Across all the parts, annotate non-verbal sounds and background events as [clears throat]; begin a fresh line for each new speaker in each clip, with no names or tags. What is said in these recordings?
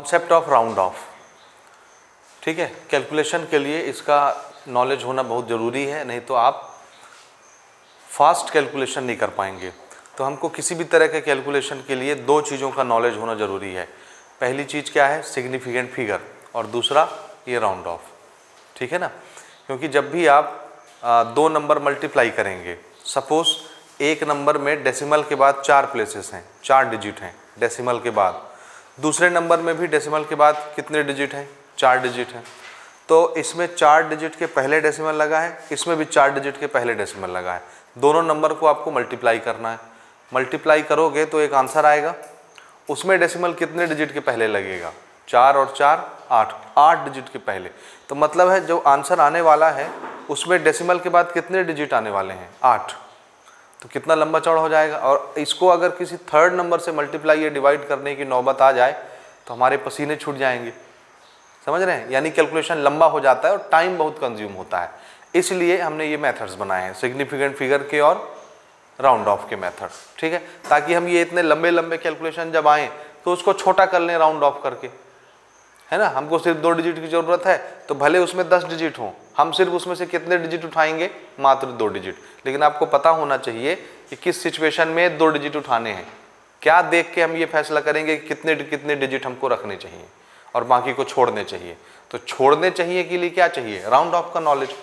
Concept of round of ठीक है? Calculation के लिए इसका नॉलेज होना बहुत ज़रूरी है नहीं तो आप फास्ट कैलकुलेशन नहीं कर पाएँगे। तो हमको किसी भी तरह के कैलकुलेशन के लिए दो चीज़ों का नॉलेज होना ज़रूरी है। पहली चीज़ क्या है? सिग्निफिकेंट फिगर और दूसरा ये राउंड ऑफ़ ठीक है ना? क्योंकि जब भी आप आ, दो नंबर मल्टीप्लाई करेंगे सपोज़ एक नंबर में डेसिमल के बाद चार प्लेसेस हैं चार डिजिट हैं डेसिमल के बाद। दूसरे नंबर में भी डेसिमल के बाद कितने डिजिट हैं? चार डिजिट हैं। तो इसमें चार डिजिट के पहले डेसिमल लगा है, इसमें भी चार डिजिट के पहले डेसिमल लगा है। दोनों नंबर को आपको मल्टीप्लाई करना है। मल्टीप्लाई करोगे तो एक आंसर आएगा। उसमें डेसिमल कितने डिजिट के पहले लगेगा? चार और चार, आठ। आठ डिजिट के पहले। तो मतलब है, जो आंसर आने वाला है, उसमें डेसिमल के बाद कितने डिजिट आने वाले हैं? आठ। तो कितना लंबा चौड़ा हो जाएगा? और इसको अगर किसी थर्ड नंबर से मल्टीप्लाई या डिवाइड करने की नौबत आ जाए तो हमारे पसीने छूट जाएँगे। समझ रहे हैं? यानी कैलकुलेशन लंबा हो जाता है और टाइम बहुत कंज्यूम होता है। इसलिए हमने ये मेथड्स बनाए हैं सिग्निफिकेंट फिगर के और राउंड ऑफ़ के मेथड ठीक है? ताकि हम ये इतने लंबे लंबे कैलकुलेशन जब आएँ तो उसको छोटा कर लें राउंड ऑफ़ करके। है ना? हमको सिर्फ़ दो डिजिट की ज़रूरत है तो भले उसमें दस डिजिट हों, हम सिर्फ़ उसमें से कितने डिजिट उठाएँगे? मात्र दो डिजिट। लेकिन आपको पता होना चाहिए कि किस सिचुएशन में दो डिजिट उठाने हैं। क्या देख के हम ये फैसला करेंगे कि कितने कितने डिजिट हमको रखने चाहिए और बाकी को छोड़ने चाहिए। तो छोड़ने चाहिए के लिए क्या चाहिए? राउंड ऑफ़ का नॉलेज,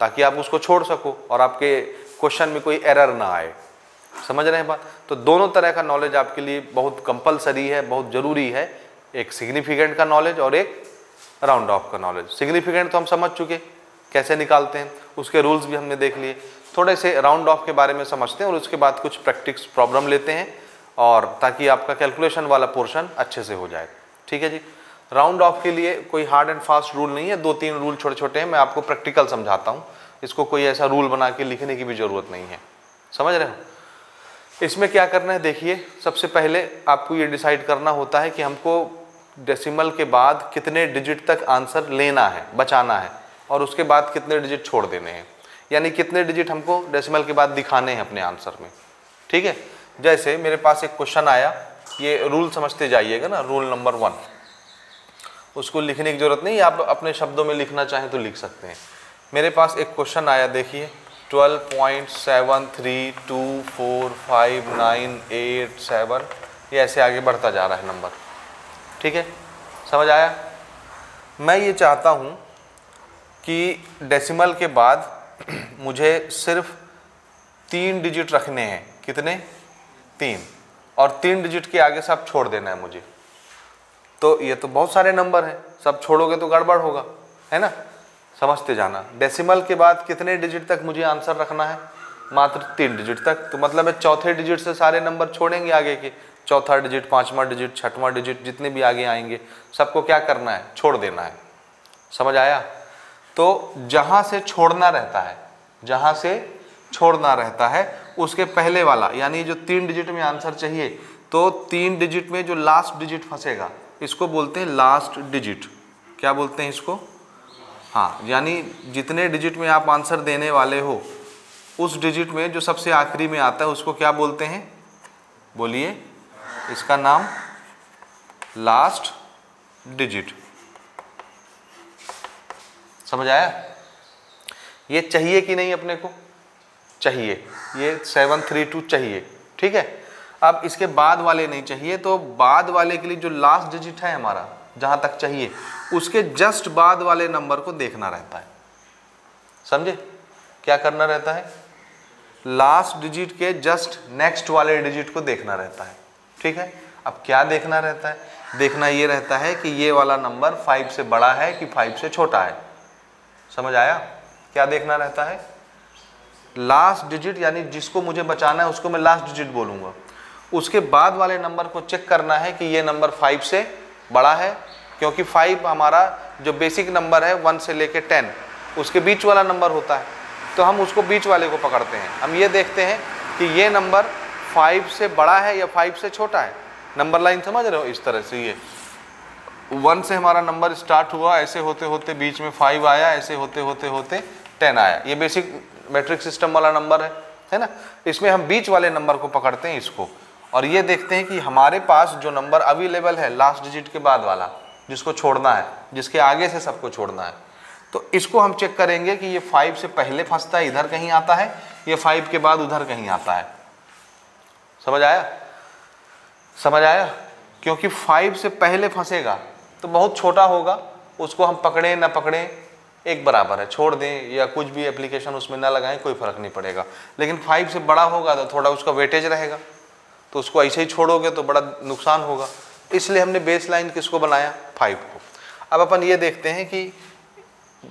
ताकि आप उसको छोड़ सको और आपके क्वेश्चन में कोई एरर ना आए। समझ रहे हैं बात? तो दोनों तरह का नॉलेज आपके लिए बहुत कंपलसरी है, बहुत ज़रूरी है। एक सिग्निफिकेंट का नॉलेज और एक राउंड ऑफ़ का नॉलेज सिग्निफिकेंट तो हम समझ चुके कैसे निकालते हैं, उसके रूल्स भी हमने देख लिए। थोड़े से राउंड ऑफ़ के बारे में समझते हैं और उसके बाद कुछ प्रैक्टिस प्रॉब्लम लेते हैं और ताकि आपका कैलकुलेशन वाला पोर्शन अच्छे से हो जाए। ठीक है जी? राउंड ऑफ़ के लिए कोई हार्ड एंड फास्ट रूल नहीं है। दो तीन रूल छोटे छोटे हैं, मैं आपको प्रैक्टिकल समझाता हूँ। इसको कोई ऐसा रूल बना के लिखने की भी ज़रूरत नहीं है। समझ रहे हो? इसमें क्या करना है? देखिए, सबसे पहले आपको ये डिसाइड करना होता है कि हमको डेसिमल के बाद कितने डिजिट तक आंसर लेना है, बचाना है, और उसके बाद कितने डिजिट छोड़ देने हैं। यानी कितने डिजिट हमको डेसिमल के बाद दिखाने हैं अपने आंसर में। ठीक है? जैसे मेरे पास एक क्वेश्चन आया, ये रूल समझते जाइएगा ना रूल नंबर वन उसको लिखने की ज़रूरत नहीं, आप अपने शब्दों में लिखना चाहें तो लिख सकते हैं। मेरे पास एक क्वेश्चन आया, देखिए। Twelve point seven three two four five nine eight seven ये ऐसे आगे बढ़ता जा रहा है नंबर ठीक है? समझ आया? मैं ये चाहता हूँ कि डेसिमल के बाद [clears throat] मुझे सिर्फ़ तीन डिजिट रखने हैं। कितने? तीन। और तीन डिजिट के आगे सब छोड़ देना है मुझे। तो ये तो बहुत सारे नंबर हैं। सब छोड़ोगे तो गड़बड़ होगा। है ना? समझते जाना। डेसिमल के बाद कितने डिजिट तक मुझे आंसर रखना है? मात्र तीन डिजिट तक। तो मतलब है चौथे डिजिट से सारे नंबर छोड़ेंगे आगे के। चौथा डिजिट, पाँचवा डिजिट, छठवां डिजिट, जितने भी आगे आएँगे, सबको क्या करना है? छोड़ देना है। समझ आया? तो जहाँ से छोड़ना रहता है, जहाँ से छोड़ना रहता है, उसके पहले वाला, यानी जो तीन डिजिट में आंसर चाहिए तो तीन डिजिट में जो लास्ट डिजिट फंसेगा, इसको बोलते हैं लास्ट डिजिट क्या बोलते हैं इसको? हाँ यानी जितने डिजिट में आप आंसर देने वाले हो, उस डिजिट में जो सबसे आखिरी में आता है, उसको क्या बोलते हैं? बोलिए इसका नाम लास्ट डिजिट। समझ आया? ये चाहिए कि नहीं अपने को? चाहिए। ये सेवन थ्री टू चाहिए। ठीक है? अब इसके बाद वाले नहीं चाहिए तो बाद वाले के लिए जो लास्ट डिजिट है हमारा, जहाँ तक चाहिए, उसके जस्ट बाद वाले नंबर को देखना रहता है। समझे? क्या करना रहता है? लास्ट डिजिट के जस्ट नेक्स्ट वाले डिजिट को देखना रहता है। ठीक है? अब क्या देखना रहता है? देखना ये रहता है कि ये वाला नंबर फाइव से बड़ा है कि फाइव से छोटा है? समझ आया? क्या देखना रहता है? लास्ट डिजिट यानी जिसको मुझे बचाना है, उसको मैं लास्ट डिजिट बोलूँगा। उसके बाद वाले नंबर को चेक करना है कि ये नंबर फाइव से बड़ा है, क्योंकि फाइव हमारा जो बेसिक नंबर है वन से लेके टेन उसके बीच वाला नंबर होता है। तो हम उसको बीच वाले को पकड़ते हैं। हम ये देखते हैं कि ये नंबर फाइव से बड़ा है या फाइव से छोटा है? नंबर लाइन समझ रहे हो इस तरह से ये। वन से हमारा नंबर स्टार्ट हुआ, ऐसे होते होते बीच में फाइव आया, ऐसे होते होते होते टेन आया। ये बेसिक मैट्रिक सिस्टम वाला नंबर है है ना? इसमें हम बीच वाले नंबर को पकड़ते हैं इसको। और ये देखते हैं कि हमारे पास जो नंबर अवेलेबल है लास्ट डिजिट के बाद वाला, जिसको छोड़ना है, जिसके आगे से सबको छोड़ना है। तो इसको हम चेक करेंगे कि ये फाइव से पहले फंसता है, इधर कहीं आता है, ये फाइव के बाद उधर कहीं आता है। समझ आया? समझ आया? क्योंकि फाइव से पहले फंसेगा तो बहुत छोटा होगा, उसको हम पकड़ें ना पकड़ें, एक बराबर है, छोड़ दें, या कुछ भी एप्लीकेशन उसमें ना लगाएँ, कोई फ़र्क नहीं पड़ेगा। लेकिन फाइव से बड़ा होगा तो थोड़ा उसका वेटेज रहेगा तो उसको ऐसे ही छोड़ोगे तो बड़ा नुकसान होगा। इसलिए हमने बेस लाइन किसको बनाया? फाइव को। अब अपन ये देखते हैं कि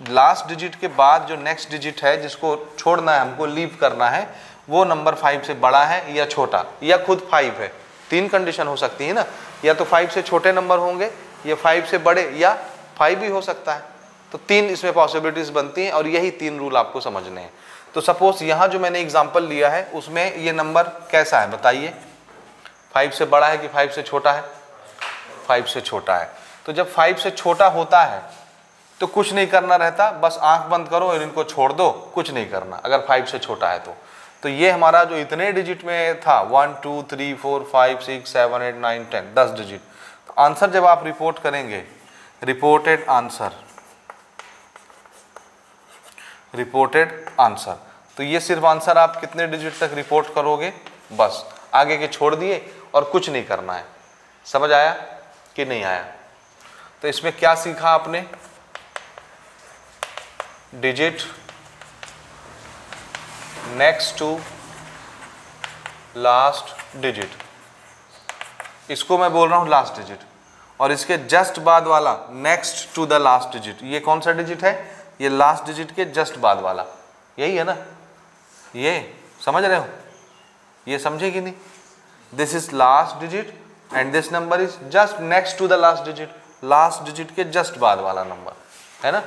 लास्ट डिजिट के बाद जो नेक्स्ट डिजिट है, जिसको छोड़ना है, हमको लीव करना है वो नंबर फाइव से बड़ा है या छोटा? या खुद फाइव है? तीन कंडीशन हो सकती है ना? या तो फाइव से छोटे नंबर होंगे, या फाइव से बड़े, या फाइव भी हो सकता है। तो तीन इसमें पॉसिबिलिटीज बनती हैं और यही तीन रूल आपको समझने हैं। तो सपोज़ यहाँ जो मैंने एग्ज़ाम्पल लिया है, उसमें ये नंबर कैसा है? बताइए। फाइव से बड़ा है कि फाइव से छोटा है? फाइव से छोटा है। तो जब फाइव से छोटा होता है तो कुछ नहीं करना रहता। बस आँख बंद करो और इनको छोड़ दो, कुछ नहीं करना। अगर फाइव से छोटा है तो। तो ये हमारा जो इतने डिजिट में था one two three four five six seven eight nine ten दस डिजिट तो आंसर जब आप रिपोर्ट करेंगे रिपोर्टेड आंसर रिपोर्टेड आंसर तो ये सिर्फ़ आंसर आप कितने डिजिट तक रिपोर्ट करोगे? बस। आगे के छोड़ दिए और कुछ नहीं करना है। समझ आया कि नहीं आया? तो इसमें क्या सीखा आपने? Digit next to last digit इसको मैं बोल रहा हूँ लास्ट डिजिट और इसके जस्ट बाद वाला next to the last digit ये कौन सा डिजिट है? ये लास्ट डिजिट के जस्ट बाद वाला. यही है ना? ये, समझ रहे हो? ये समझे कि नहीं? This is last digit and this number is just next to the last digit last digit के जस्ट बाद वाला नंबर है ना?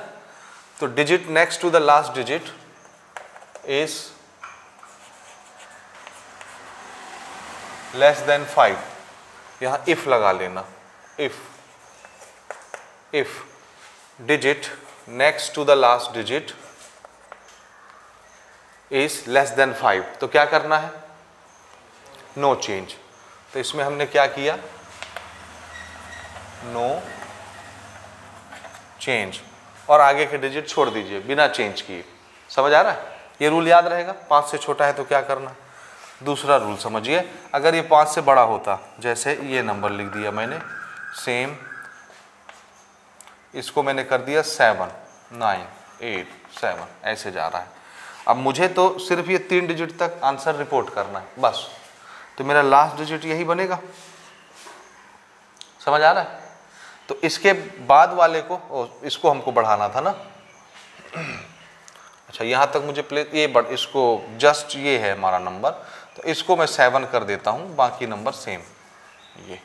तो digit next to the last digit is less than five यहाँ इफ़ लगा लेना। If if digit next to the last digit is less than five तो क्या करना है? नो no चेंज तो इसमें हमने क्या किया? नो no चेंज और आगे के डिजिट छोड़ दीजिए, बिना चेंज किए। समझ आ रहा है? ये रूल याद रहेगा? पाँच से छोटा है तो क्या करना? दूसरा रूल समझिए। अगर ये पाँच से बड़ा होता जैसे ये नंबर लिख दिया मैंने सेम इसको मैंने कर दिया सेवन नाइन एट सेवन ऐसे जा रहा है। अब मुझे तो सिर्फ़ ये तीन डिजिट तक आंसर रिपोर्ट करना है बस। तो मेरा लास्ट डिजिट यही बनेगा। समझ आ रहा है? तो इसके बाद वाले को ओ, इसको हमको बढ़ाना था ना। [clears throat] अच्छा यहाँ तक मुझे प्ले ये बढ़ इसको जस्ट ये है हमारा नंबर तो इसको मैं सेवन कर देता हूँ, बाकी नंबर सेम ये।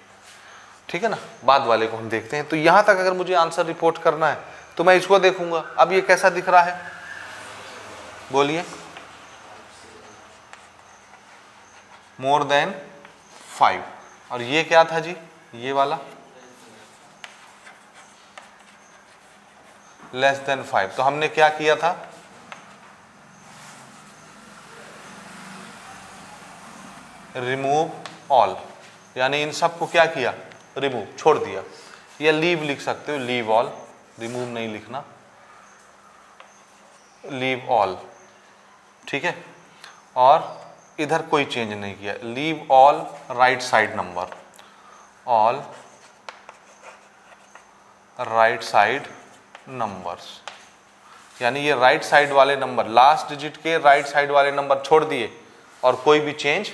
ठीक है ना? बाद वाले को हम देखते हैं। तो यहाँ तक अगर मुझे आंसर रिपोर्ट करना है तो मैं इसको देखूँगा। अब ये कैसा दिख रहा है? बोलिए। मोर देन फाइव और ये क्या था जी? ये वाला? लेस देन फाइव तो हमने क्या किया था? रिमूव ऑल यानी इन सबको क्या किया? रिमूव छोड़ दिया। या लीव लिख सकते हो लीव ऑल रिमूव नहीं लिखना। लीव ऑल ठीक है? और इधर कोई चेंज नहीं किया। Leave all right side number all right side numbers यानी ये राइट साइड वाले नंबर लास्ट डिजिट के राइट साइड वाले नंबर छोड़ दिए और कोई भी चेंज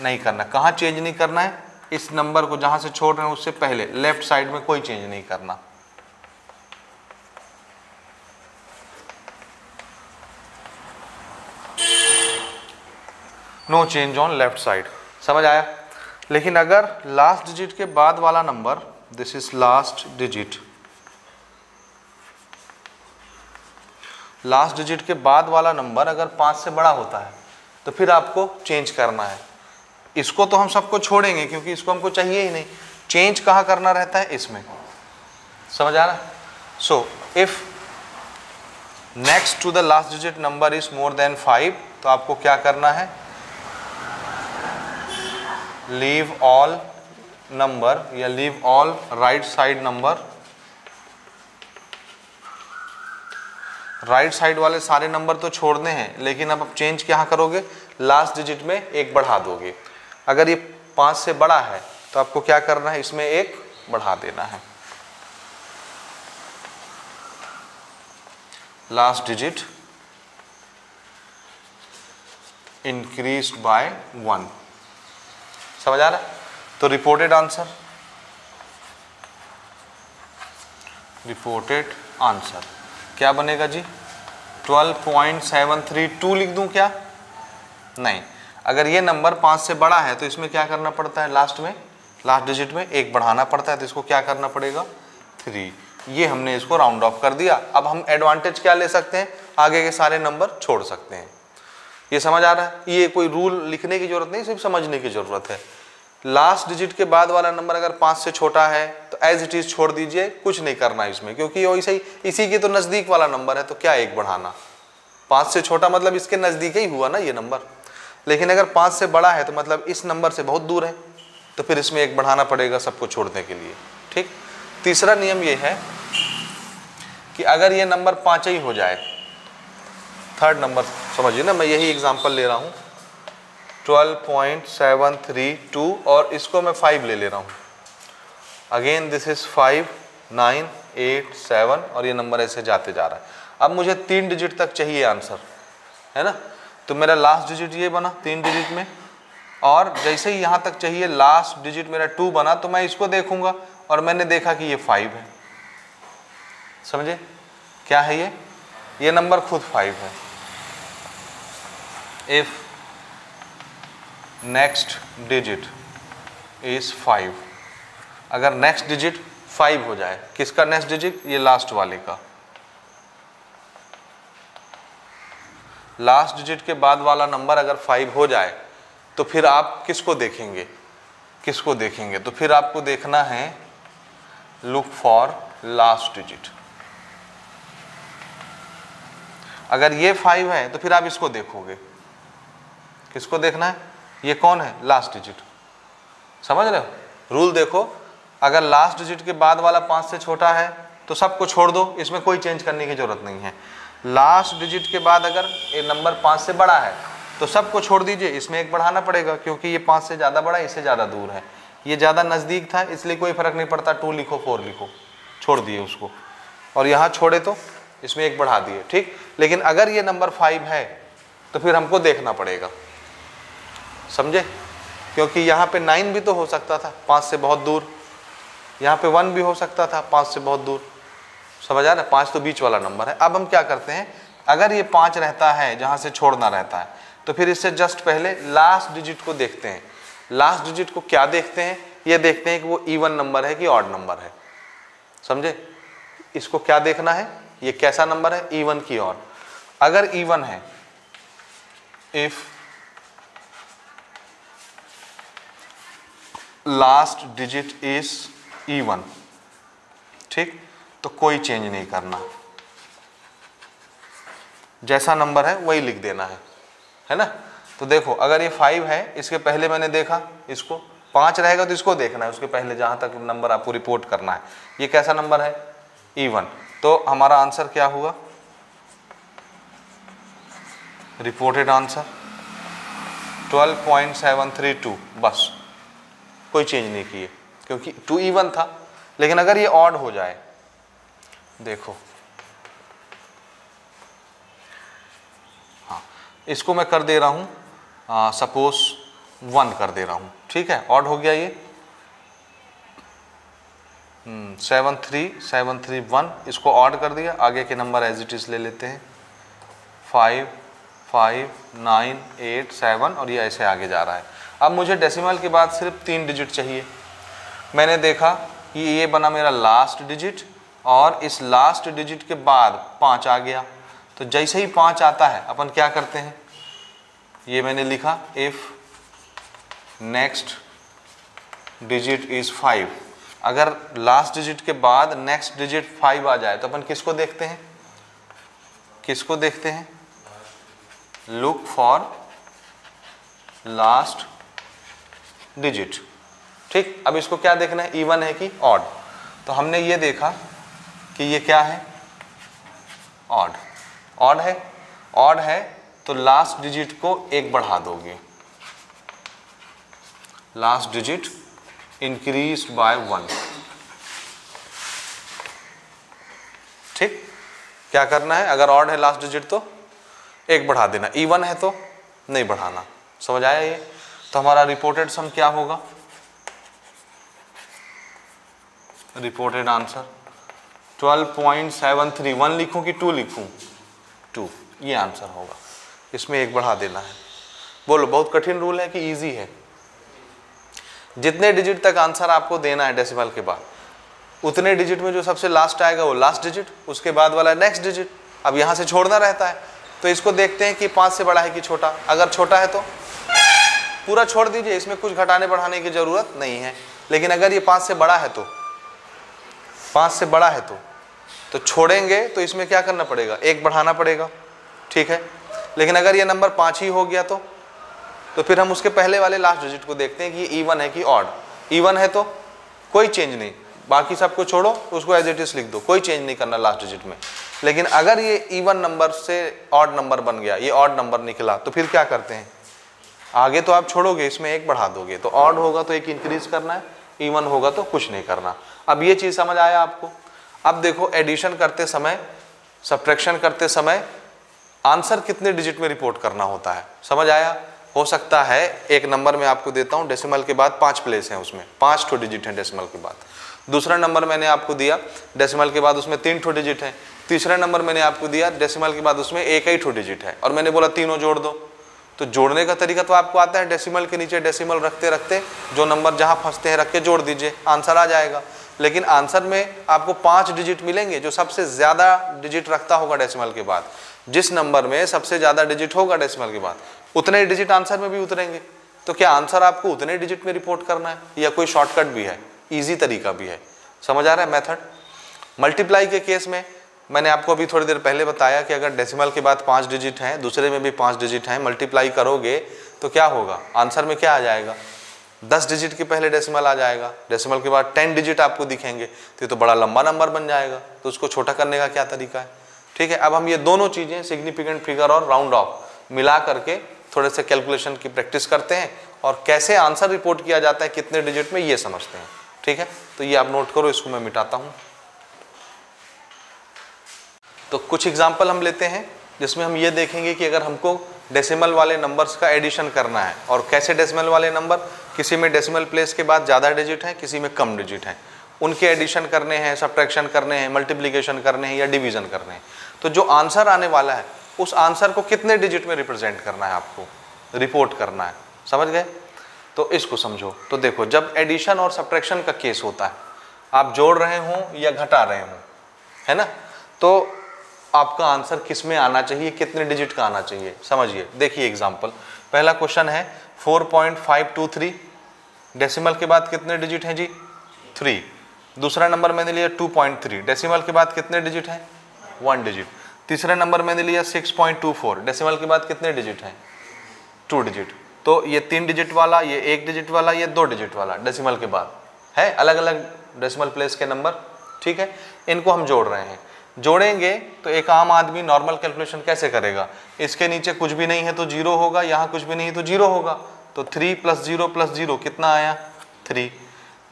नहीं करना। कहाँ चेंज नहीं करना है? इस नंबर को जहाँ से छोड़ रहे हैं, उससे पहले। लेफ़्ट साइड में कोई चेंज नहीं करना। No change on left side समझ आया? लेकिन अगर लास्ट डिजिट के बाद वाला number this is last digit last digit के बाद वाला नंबर अगर पाँच से बड़ा होता है तो फिर आपको चेंज करना है। इसको तो हम सबको छोड़ेंगे, क्योंकि इसको हमको चाहिए ही नहीं। चेंज कहाँ करना रहता है? इसमें। समझ आ रहा so if next to the last digit number is more than five तो आपको क्या करना है? लीव ऑल नंबर या leave all right side number right side वाले सारे नंबर तो छोड़ने हैं, लेकिन अब आप चेंज क्या करोगे? लास्ट डिजिट में एक बढ़ा दोगे। अगर ये पाँच से बड़ा है तो आपको क्या करना है? इसमें एक बढ़ा देना है। Last digit increase by one समझ आ रहा है? तो रिपोर्टेड आंसर रिपोर्टेड आंसर क्या बनेगा जी? 12.732 लिख दूँ क्या? नहीं। अगर ये नंबर पाँच से बड़ा है तो इसमें क्या करना पड़ता है लास्ट में? लास्ट डिजिट में एक बढ़ाना पड़ता है तो इसको क्या करना पड़ेगा? थ्री ये हमने इसको राउंड ऑफ़ कर दिया। अब हम एडवांटेज क्या ले सकते हैं? आगे के सारे नंबर छोड़ सकते हैं। ये समझ आ रहा है? ये कोई रूल लिखने की ज़रूरत नहीं, सिर्फ़ समझने की ज़रूरत है। लास्ट डिजिट के बाद वाला नंबर अगर पाँच से छोटा है तो एज इट इज़ छोड़ दीजिए, कुछ नहीं करना इसमें, क्योंकि वैसे ही, इसी के तो नज़दीक वाला नंबर है तो क्या एक बढ़ाना? पाँच से छोटा मतलब इसके नज़दीक ही हुआ ना ये नंबर लेकिन अगर पाँच से बड़ा है तो मतलब इस नंबर से बहुत दूर है तो फिर इसमें एक बढ़ाना पड़ेगा सबको छोड़ने के लिए, ठीक? तीसरा नियम ये है कि अगर ये नंबर पाँच ही हो जाए थर्ड नंबर समझिए ना, मैं यही एग्जांपल ले रहा हूँ 12.732 और इसको मैं फाइव ले ले रहा हूँ। Again this is five nine eight seven और ये नंबर ऐसे जाते जा रहा है। अब मुझे तीन डिजिट तक चाहिए आंसर है ना? तो मेरा लास्ट डिजिट ये बना, तीन डिजिट में। और जैसे ही यहाँ तक चाहिए लास्ट डिजिट मेरा टू बना तो मैं इसको देखूँगा। और मैंने देखा कि ये फाइव है। समझे? क्या है ये? ये नंबर खुद फाइव है। If next digit is five अगर नेक्स्ट डिजिट फाइव हो जाए, किसका नेक्स्ट डिजिट ये लास्ट वाले का। लास्ट डिजिट के बाद वाला नंबर अगर फाइव हो जाए तो फिर आप किसको देखेंगे? किसको देखेंगे? तो फिर आपको देखना है लुक फॉर लास्ट डिजिट अगर ये फाइव है तो फिर आप इसको देखोगे। किसको देखना है? ये कौन है? लास्ट डिजिट समझ रहे हो? रूल देखो, अगर लास्ट डिजिट के बाद वाला पाँच से छोटा है तो सबको छोड़ दो, इसमें कोई चेंज करने की ज़रूरत नहीं है। लास्ट डिजिट के बाद अगर ये नंबर पाँच से बड़ा है तो सबको छोड़ दीजिए। इसमें एक बढ़ाना पड़ेगा, क्योंकि ये पाँच से ज़्यादा बड़ा इससे ज़्यादा दूर है। ये ज़्यादा नज़दीक था, इसलिए कोई फ़र्क नहीं पड़ता। टू लिखो, फोर लिखो, छोड़ दिए उसको। और यहाँ छोड़े तो इसमें एक बढ़ा दिए, ठीक? लेकिन अगर ये नंबर फाइव है तो फिर हमको देखना पड़ेगा। समझे? क्योंकि यहाँ पे नाइन भी तो हो सकता था, पाँच से बहुत दूर। यहाँ पे वन भी हो सकता था, पाँच से बहुत दूर। समझ आ रहा है? पाँच तो बीच वाला नंबर है। अब हम क्या करते हैं? अगर ये पाँच रहता है, जहाँ से छोड़ना रहता है तो फिर इससे जस्ट पहले लास्ट डिजिट को देखते हैं। लास्ट डिजिट को क्या देखते हैं? ये देखते हैं कि वो इवन नंबर है कि ऑड नंबर है। समझे? इसको क्या देखना है? ये कैसा नंबर है? इवन की ऑड अगर इवन है if last digit is even ठीक? तो कोई चेंज नहीं करना। जैसा नंबर है, वही लिख देना है। है ना? तो देखो, अगर ये फाइव है, इसके पहले मैंने देखा, इसको पाँच रहेगा तो इसको देखना है, उसके पहले जहाँ तक नंबर आपको रिपोर्ट करना है। ये कैसा नंबर है? इवन तो हमारा आंसर क्या हुआ? रिपोर्टेड आंसर 12.732 बस। कोई चेंज नहीं किए, क्योंकि टू इवन था। लेकिन अगर ये ऑड हो जाए देखो। हाँ इसको मैं कर दे रहा हूँ सपोज़ वन कर दे रहा हूँ, ठीक है? ऑड हो गया ये। Seven three seven three one इसको ऑड कर दिया। आगे के नंबर एज इट इज़ ले लेते हैं। Five five nine eight seven और ये ऐसे आगे जा रहा है। अब मुझे डेसिमल के बाद सिर्फ़ तीन डिजिट चाहिए। मैंने देखा कि ये बना मेरा लास्ट डिजिट और इस लास्ट डिजिट के बाद पाँच आ गया। तो जैसे ही पाँच आता है, अपन क्या करते हैं? ये मैंने लिखा if next digit is five अगर लास्ट डिजिट के बाद नेक्स्ट डिजिट फाइव आ जाए तो अपन किसको देखते हैं? किसको देखते हैं? लुक फॉर लास्ट डिजिट ठीक, अब इसको क्या देखना है? इवन है कि ऑड तो हमने ये देखा कि ये क्या है? ऑड ऑड है? ऑड है तो लास्ट डिजिट को एक बढ़ा दोगे। Last digit increase by one ठीक? क्या करना है? अगर ऑड है लास्ट डिजिट तो एक बढ़ा देना। इवन है तो नहीं बढ़ाना। समझ आया ये? तो हमारा रिपोर्टेड सम क्या होगा? रिपोर्टेड आंसर 12.73 वन लिखूं कि टू लिखूं? टू ये आंसर होगा। इसमें एक बढ़ा देना है। बोलो, बहुत कठिन रूल है कि इजी है? जितने डिजिट तक आंसर आपको देना है डेसिमल के बाद, उतने डिजिट में जो सबसे लास्ट आएगा वो लास्ट डिजिट उसके बाद वाला नेक्स्ट डिजिट अब यहाँ से छोड़ना रहता है। तो इसको देखते हैं कि पाँच से बड़ा है कि छोटा। अगर छोटा है तो? पूरा छोड़ दीजिए, इसमें कुछ घटाने बढ़ाने की ज़रूरत नहीं है। लेकिन अगर ये पाँच से बड़ा है तो? पाँच से बड़ा है तो? तो छोड़ेंगे तो इसमें क्या करना पड़ेगा? एक बढ़ाना पड़ेगा। ठीक है? लेकिन अगर ये नंबर पाँच ही हो गया तो? तो फिर हम उसके पहले वाले लास्ट डिजिट को देखते हैं कि ये ईवन है कि ऑड ईवन है तो? कोई चेंज नहीं। बाकी सबको छोड़ो, उसको एज इट इज़ लिख दो। कोई चेंज नहीं करना लास्ट डिजिट में। लेकिन अगर ये इवन नंबर से ऑड नंबर बन गया, ये ऑड नंबर निकला तो फिर क्या करते हैं? आगे तो आप छोड़ोगे, इसमें एक बढ़ा दोगे। तो ऑड होगा तो एक इंक्रीज करना है इवन होगा तो कुछ नहीं करना। अब ये चीज़ समझ आया आपको? अब देखो एडिशन करते समय सब्ट्रैक्शन करते समय आंसर कितने डिजिट में रिपोर्ट करना होता है? समझ आया? हो सकता है, एक नंबर में आपको देता हूँ डेसिमल के बाद पाँच प्लेस हैं उसमें। पाँच ठो डिजिट हैं डेसिमल के बाद। दूसरा नंबर मैंने आपको दिया डेसिमल के बाद उसमें तीन ठो डिजिट है। तीसरा नंबर मैंने आपको दिया डेसिमल के बाद उसमें एक ही ठो डिजिट है। और मैंने बोला, तीनों जोड़ दो। तो जोड़ने का तरीका तो आपको आता है डेसिमल के नीचे डेसिमल रखते रखते जो नंबर जहाँ फंसते हैं रख के जोड़ दीजिए। आंसर आ जाएगा। लेकिन आंसर में आपको पाँच डिजिट मिलेंगे जो सबसे ज़्यादा डिजिट रखता होगा डेसिमल के बाद। जिस नंबर में सबसे ज़्यादा डिजिट होगा डेसिमल के बाद, उतने डिजिट आंसर में भी उतरेंगे। तो क्या आंसर आपको उतने डिजिट में रिपोर्ट करना है? या कोई शॉर्टकट भी है? ईजी तरीका भी है। समझ आ रहा है मेथड मल्टीप्लाई के केस में मैंने आपको अभी थोड़ी देर पहले बताया कि अगर डेसिमल के बाद पाँच डिजिट हैं, दूसरे में भी पाँच डिजिट हैं मल्टीप्लाई करोगे तो क्या होगा? आंसर में क्या आ जाएगा? दस डिजिट के पहले डेसिमल आ जाएगा। डेसिमल के बाद टेन डिजिट आपको दिखेंगे। तो ये तो बड़ा लंबा नंबर बन जाएगा। तो उसको छोटा करने का क्या तरीका है? ठीक है, अब हम ये दोनों चीज़ें सिग्निफिकेंट फिगर और राउंड ऑफ़ मिला करके थोड़े से कैलकुलेशन की प्रैक्टिस करते हैं और कैसे आंसर रिपोर्ट किया जाता है, कितने डिजिट में, ये समझते हैं। ठीक है तो ये आप नोट करो, इसको मैं मिटाता हूँ। तो कुछ एग्ज़ाम्पल हम लेते हैं, जिसमें हम ये देखेंगे कि अगर हमको डेसिमल वाले नंबर्स का एडिशन करना है। और कैसे डेसिमल वाले नंबर किसी में डेसिमल प्लेस के बाद ज़्यादा डिजिट है, किसी में कम डिजिट हैं। उनके एडिशन करने हैं सब्ट्रैक्शन करने हैं मल्टीप्लिकेशन करने हैं या डिवीज़न करने हैं। तो जो आंसर आने वाला है, उस आंसर को कितने डिजिट में रिप्रेजेंट करना है आपको? रिपोर्ट करना है। समझ गए? तो इसको समझो। तो देखो, जब एडिशन और सब्ट्रैक्शन का केस होता है, आप जोड़ रहे हों या घटा रहे हों, है ना? तो आपका आंसर किसमें आना चाहिए, कितने डिजिट का आना चाहिए? समझिए, देखिए एग्ज़ाम्पल पहला क्वेश्चन है 4.523 डेसिमल के बाद कितने डिजिट हैं जी? थ्री दूसरा नंबर मैंने लिया 2.3 डेसिमल के बाद कितने डिजिट हैं? वन डिजिट तीसरा नंबर मैंने लिया 6.24 डेसिमल के बाद कितने डिजिट हैं? टू डिजिट तो ये तीन डिजिट वाला, ये एक डिजिट वाला, ये दो डिजिट वाला डेसिमल के बाद. है? अलग अलग डेसिमल प्लेस के नंबर ठीक है? इनको हम जोड़ रहे हैं. जोड़ेंगे तो एक आम आदमी नॉर्मल कैलकुलेशन कैसे करेगा? इसके नीचे कुछ भी नहीं है तो ज़ीरो होगा, यहाँ कुछ भी नहीं है तो ज़ीरो होगा। तो three plus zero plus zero कितना आया? थ्री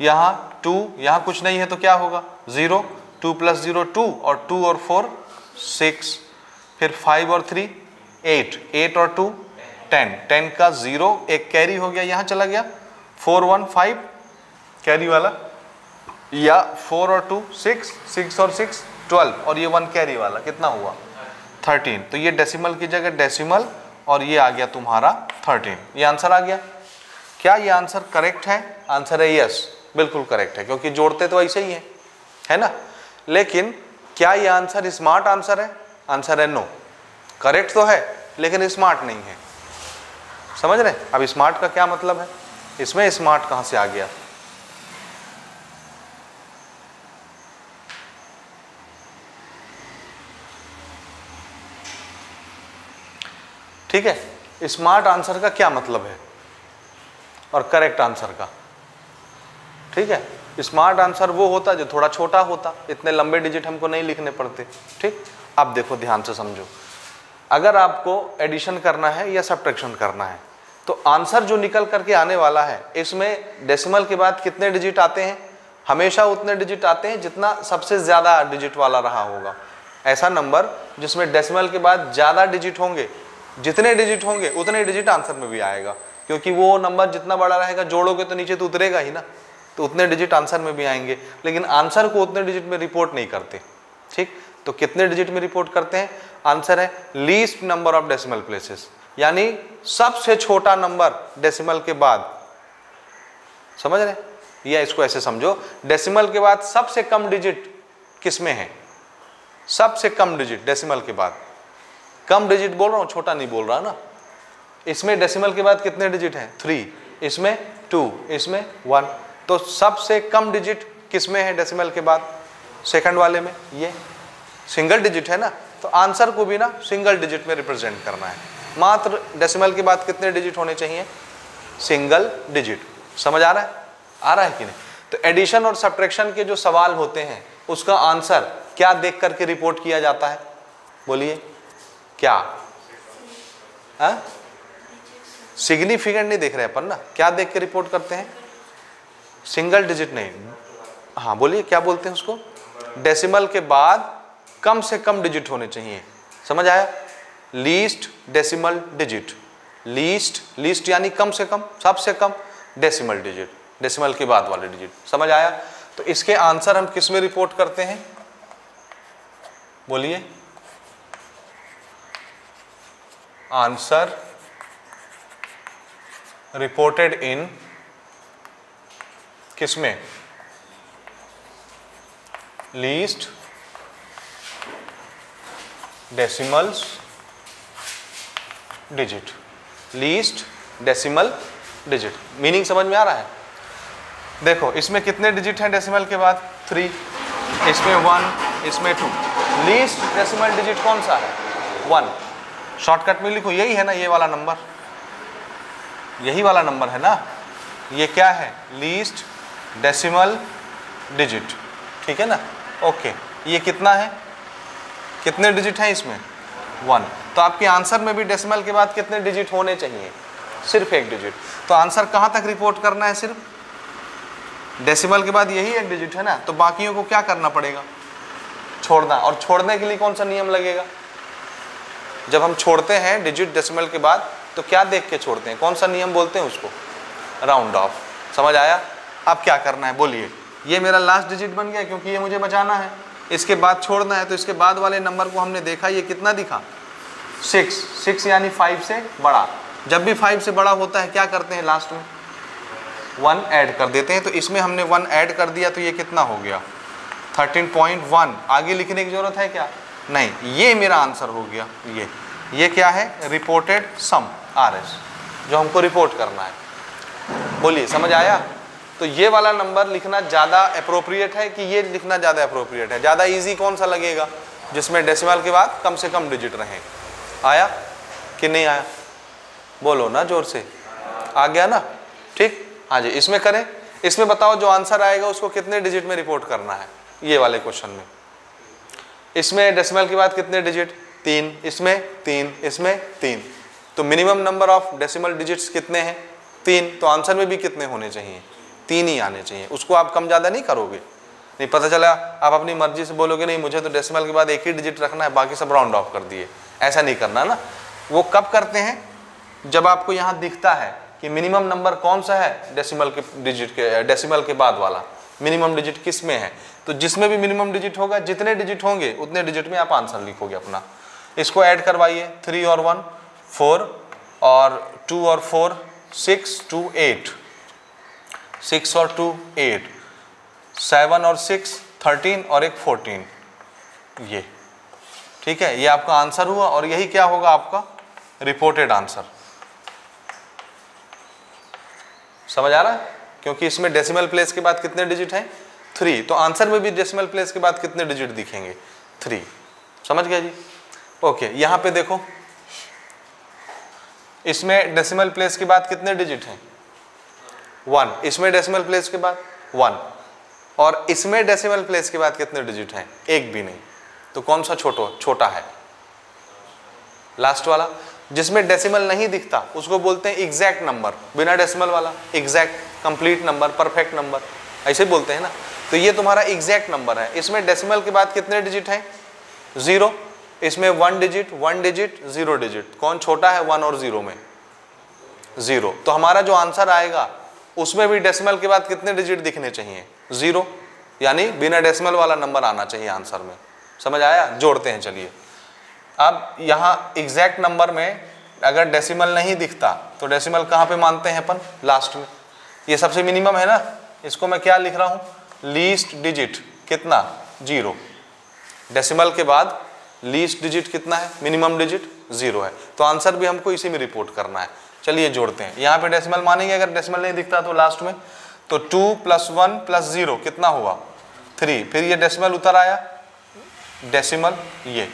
यहाँ टू यहाँ कुछ नहीं है तो क्या होगा? Zero two plus zero two और टू और फोर सिक्स फिर फाइव और थ्री एट एट और टू टेन टेन का ज़ीरो एक कैरी हो गया, यहाँ चला गया। फोर वन फाइव कैरी वाला। या फोर और टू सिक्स सिक्स और सिक्स ट्वेल्व और ये वन कैरी वाला, कितना हुआ? थर्टीन। तो ये डेसिमल की जगह डेसिमल और ये आ गया तुम्हारा थर्टीन। ये आंसर आ गया? क्या ये आंसर करेक्ट है? आंसर है यस बिल्कुल करेक्ट है, क्योंकि जोड़ते तो ऐसे ही है। है ना? लेकिन क्या ये आंसर स्मार्ट आंसर है? आंसर है नो करेक्ट तो है, लेकिन स्मार्ट नहीं है। समझ रहे अब स्मार्ट का क्या मतलब है? इसमें स्मार्ट कहाँ से आ गया? ठीक है? स्मार्ट आंसर का क्या मतलब है? और करेक्ट आंसर का। ठीक है? स्मार्ट आंसर वो होता जो थोड़ा छोटा होता, इतने लंबे डिजिट हमको नहीं लिखने पड़ते। ठीक? आप देखो, ध्यान से समझो। अगर आपको एडिशन करना है या सब्ट्रैक्शन करना है तो आंसर जो निकल करके आने वाला है, इसमें डेसिमल के बाद कितने डिजिट आते हैं? हमेशा उतने डिजिट आते हैं, जितना सबसे ज़्यादा डिजिट वाला रहा होगा। ऐसा नंबर जिसमें डेसिमल के बाद ज़्यादा डिजिट होंगे जितने डिजिट होंगे, उतने डिजिट आंसर में भी आएगा। क्योंकि वो नंबर जितना बड़ा रहेगा जोड़ोगे तो नीचे तो उतरेगा ही ना। तो उतने डिजिट आंसर में भी आएँगे। लेकिन आंसर को उतने डिजिट में रिपोर्ट नहीं करते। ठीक? तो कितने डिजिट में रिपोर्ट करते हैं? आंसर है least number of decimal places यानी सबसे छोटा नंबर डेसिमल के बाद। समझ रहे या इसको ऐसे समझो डेसिमल के बाद सबसे कम डिजिट किसमें है? सबसे कम डिजिट डेसिमल के बाद। कम डिजिट बोल रहा हूँ, छोटा नहीं बोल रहा ना। इसमें डेसिमल के बाद कितने डिजिट हैं? थ्री इसमें टू इसमें वन तो सबसे कम डिजिट किसमें है डेसिमल के बाद? सेकंड वाले में। ये सिंगल डिजिट है ना? तो आंसर को भी ना सिंगल डिजिट में रिप्रेजेंट करना है। मात्र डेसिमल के बाद कितने डिजिट होने चाहिए? सिंगल डिजिट समझ आ रहा है? आ रहा है कि नहीं? तो एडिशन और सब्ट्रैक्शन के जो सवाल होते हैं, उसका आंसर क्या देख करके रिपोर्ट किया जाता है? बोलिए। क्या? सिग्निफिकेंट नहीं देख रहे अपन ना। क्या देख के रिपोर्ट करते हैं? सिंगल डिजिट नहीं। हाँ बोलिए, क्या बोलते हैं उसको? डेसिमल के बाद कम से कम डिजिट होने चाहिए। समझ आया? Least decimal digit least least यानी कम से कम, सबसे कम डेसिमल डिजिट डेसिमल के बाद वाले डिजिट समझ आया? तो इसके आंसर हम किसमें रिपोर्ट करते हैं? बोलिए। आंसर रिपोर्टेड इन किसमें? Least, decimals, digit. Least, decimal, digit. Meaning समझ में आ रहा है? देखो, इसमें कितने डिजिट हैं डेसिमल के बाद? थ्री। इसमें वन, इसमें टू। लीस्ट, डेसिमल, डिजिट कौन सा है? वन। शॉर्टकट में लिखो, यही है ना, ये वाला नंबर यही वाला नंबर है ना? ये क्या है? लीस्ट डेसिमल डिजिट ठीक है ना? ओके ये कितना है? कितने डिजिट हैं इसमें? वन तो आपके आंसर में भी डेसिमल के बाद कितने डिजिट होने चाहिए? सिर्फ़ एक डिजिट तो आंसर कहाँ तक रिपोर्ट करना है सिर्फ़? डेसिमल के बाद यही एक डिजिट है ना? तो बाकियों को क्या करना पड़ेगा? छोड़ना। और छोड़ने के लिए कौन सा नियम लगेगा? जब हम छोड़ते हैं डिजिट डेसिमल के बाद तो क्या देख के छोड़ते हैं? कौन सा नियम बोलते हैं उसको? राउंड ऑफ़ समझ आया? अब क्या करना है? बोलिए। ये मेरा लास्ट डिजिट बन गया क्योंकि ये मुझे बचाना है। इसके बाद छोड़ना है तो इसके बाद वाले नंबर को हमने देखा, ये कितना दिखा? सिक्स सिक्स यानी फाइव से बड़ा। जब भी फाइव से बड़ा होता है, क्या करते हैं लास्ट में? वन ऐड कर देते हैं तो इसमें हमने वन ऐड कर दिया तो ये कितना हो गया? थर्टीन पॉइंट वन आगे लिखने की ज़रूरत है क्या? नहीं, ये मेरा आंसर हो गया, ये। ये क्या है? रिपोर्टेड सम आर एस जो हमको रिपोर्ट करना है। बोलिए, समझ आया? तो ये वाला नंबर लिखना ज़्यादा अप्रोप्रिएट है कि ये लिखना ज़्यादा अप्रोप्रिएट है? ज़्यादा इजी कौन सा लगेगा, जिसमें डेसिमल के बाद कम से कम डिजिट रहे? आया कि नहीं आया? बोलो ना ज़ोर से। आ गया ना? ठीक? हाँ जी, इसमें करें। इसमें बताओ जो आंसर आएगा, उसको कितने डिजिट में रिपोर्ट करना है? ये वाले क्वेश्चन में। इसमें डेसिमल के बाद कितने डिजिट तीन। इसमें तीन। इसमें तीन। तो minimum number of decimal digits कितने हैं? तीन। तो आंसर में भी कितने होने चाहिए? तीन ही आने चाहिए। उसको आप कम ज़्यादा नहीं करोगे। नहीं, पता चला, आप अपनी मर्ज़ी से बोलोगे, नहीं, मुझे तो डेसिमल के बाद एक ही डिजिट रखना है, बाकी सब राउंड ऑफ़ कर दिए। ऐसा नहीं करना, ना? वो कब करते हैं? जब आपको यहाँ दिखता है कि मिनिमम नंबर कौन सा है? डेसिमल के डिजिट के डेसिमल के बाद वाला। मिनिमम डिजिट किसमें है? तो जिसमें भी मिनिमम डिजिट होगा, जितने डिजिट होंगे, उतने डिजिट में आप आंसर लिखोगे अपना। इसको ऐड करवाइए थ्री और वन फोर और टू और four six two eight six और टू एट सेवन और सिक्स थर्टीन और एक फोर्टीन ये। ठीक है? ये आपका आंसर हुआ और यही क्या होगा आपका? रिपोर्टेड आंसर समझ आ रहा है? क्योंकि इसमें डेसिमल प्लेस के बाद कितने डिजिट हैं? थ्री तो आंसर में भी डेसिमल प्लेस के बाद कितने डिजिट दिखेंगे? थ्री समझ गया जी? ओके यहाँ पे देखो। इसमें डेसिमल प्लेस के बाद कितने डिजिट हैं? वन इसमें डेसिमल प्लेस के बाद? वन और इसमें डेसिमल प्लेस के बाद कितने डिजिट हैं? एक भी नहीं। तो कौन सा छोटो, छोटा है? लास्ट वाला। जिसमें डेसिमल नहीं दिखता, उसको बोलते हैं एग्जैक्ट नंबर बिना डेसिमल वाला exact complete number perfect number ऐसे बोलते हैं ना। तो ये तुम्हारा एग्जैक्ट नंबर है। इसमें डेसिमल के बाद कितने डिजिट हैं? ज़ीरो इसमें one digit one digit zero digit कौन छोटा है? वन और ज़ीरो में। ज़ीरो तो हमारा जो आंसर आएगा, उसमें भी डेसिमल के बाद कितने डिजिट दिखने चाहिए? ज़ीरो यानी बिना डेसिमल वाला नंबर आना चाहिए आंसर में। समझ आया? जोड़ते हैं, चलिए। अब यहाँ एग्जैक्ट नंबर में अगर डेसिमल नहीं दिखता तो डेसिमल कहाँ पे मानते हैं अपन? लास्ट में। ये सबसे मिनिमम है ना? इसको मैं क्या लिख रहा हूँ? लीस्ट डिजिट कितना? ज़ीरो डेसिमल के बाद लीस्ट डिजिट कितना है? मिनिमम डिजिट ज़ीरो है। तो आंसर भी हमको इसी में रिपोर्ट करना है। चलिए जोड़ते हैं। यहाँ पे डेसिमल मानेंगे, अगर डेसिमल नहीं दिखता तो लास्ट में। तो two plus one plus zero कितना हुआ? थ्री फिर ये डेसिमल उतर आया। डेसिमल ये।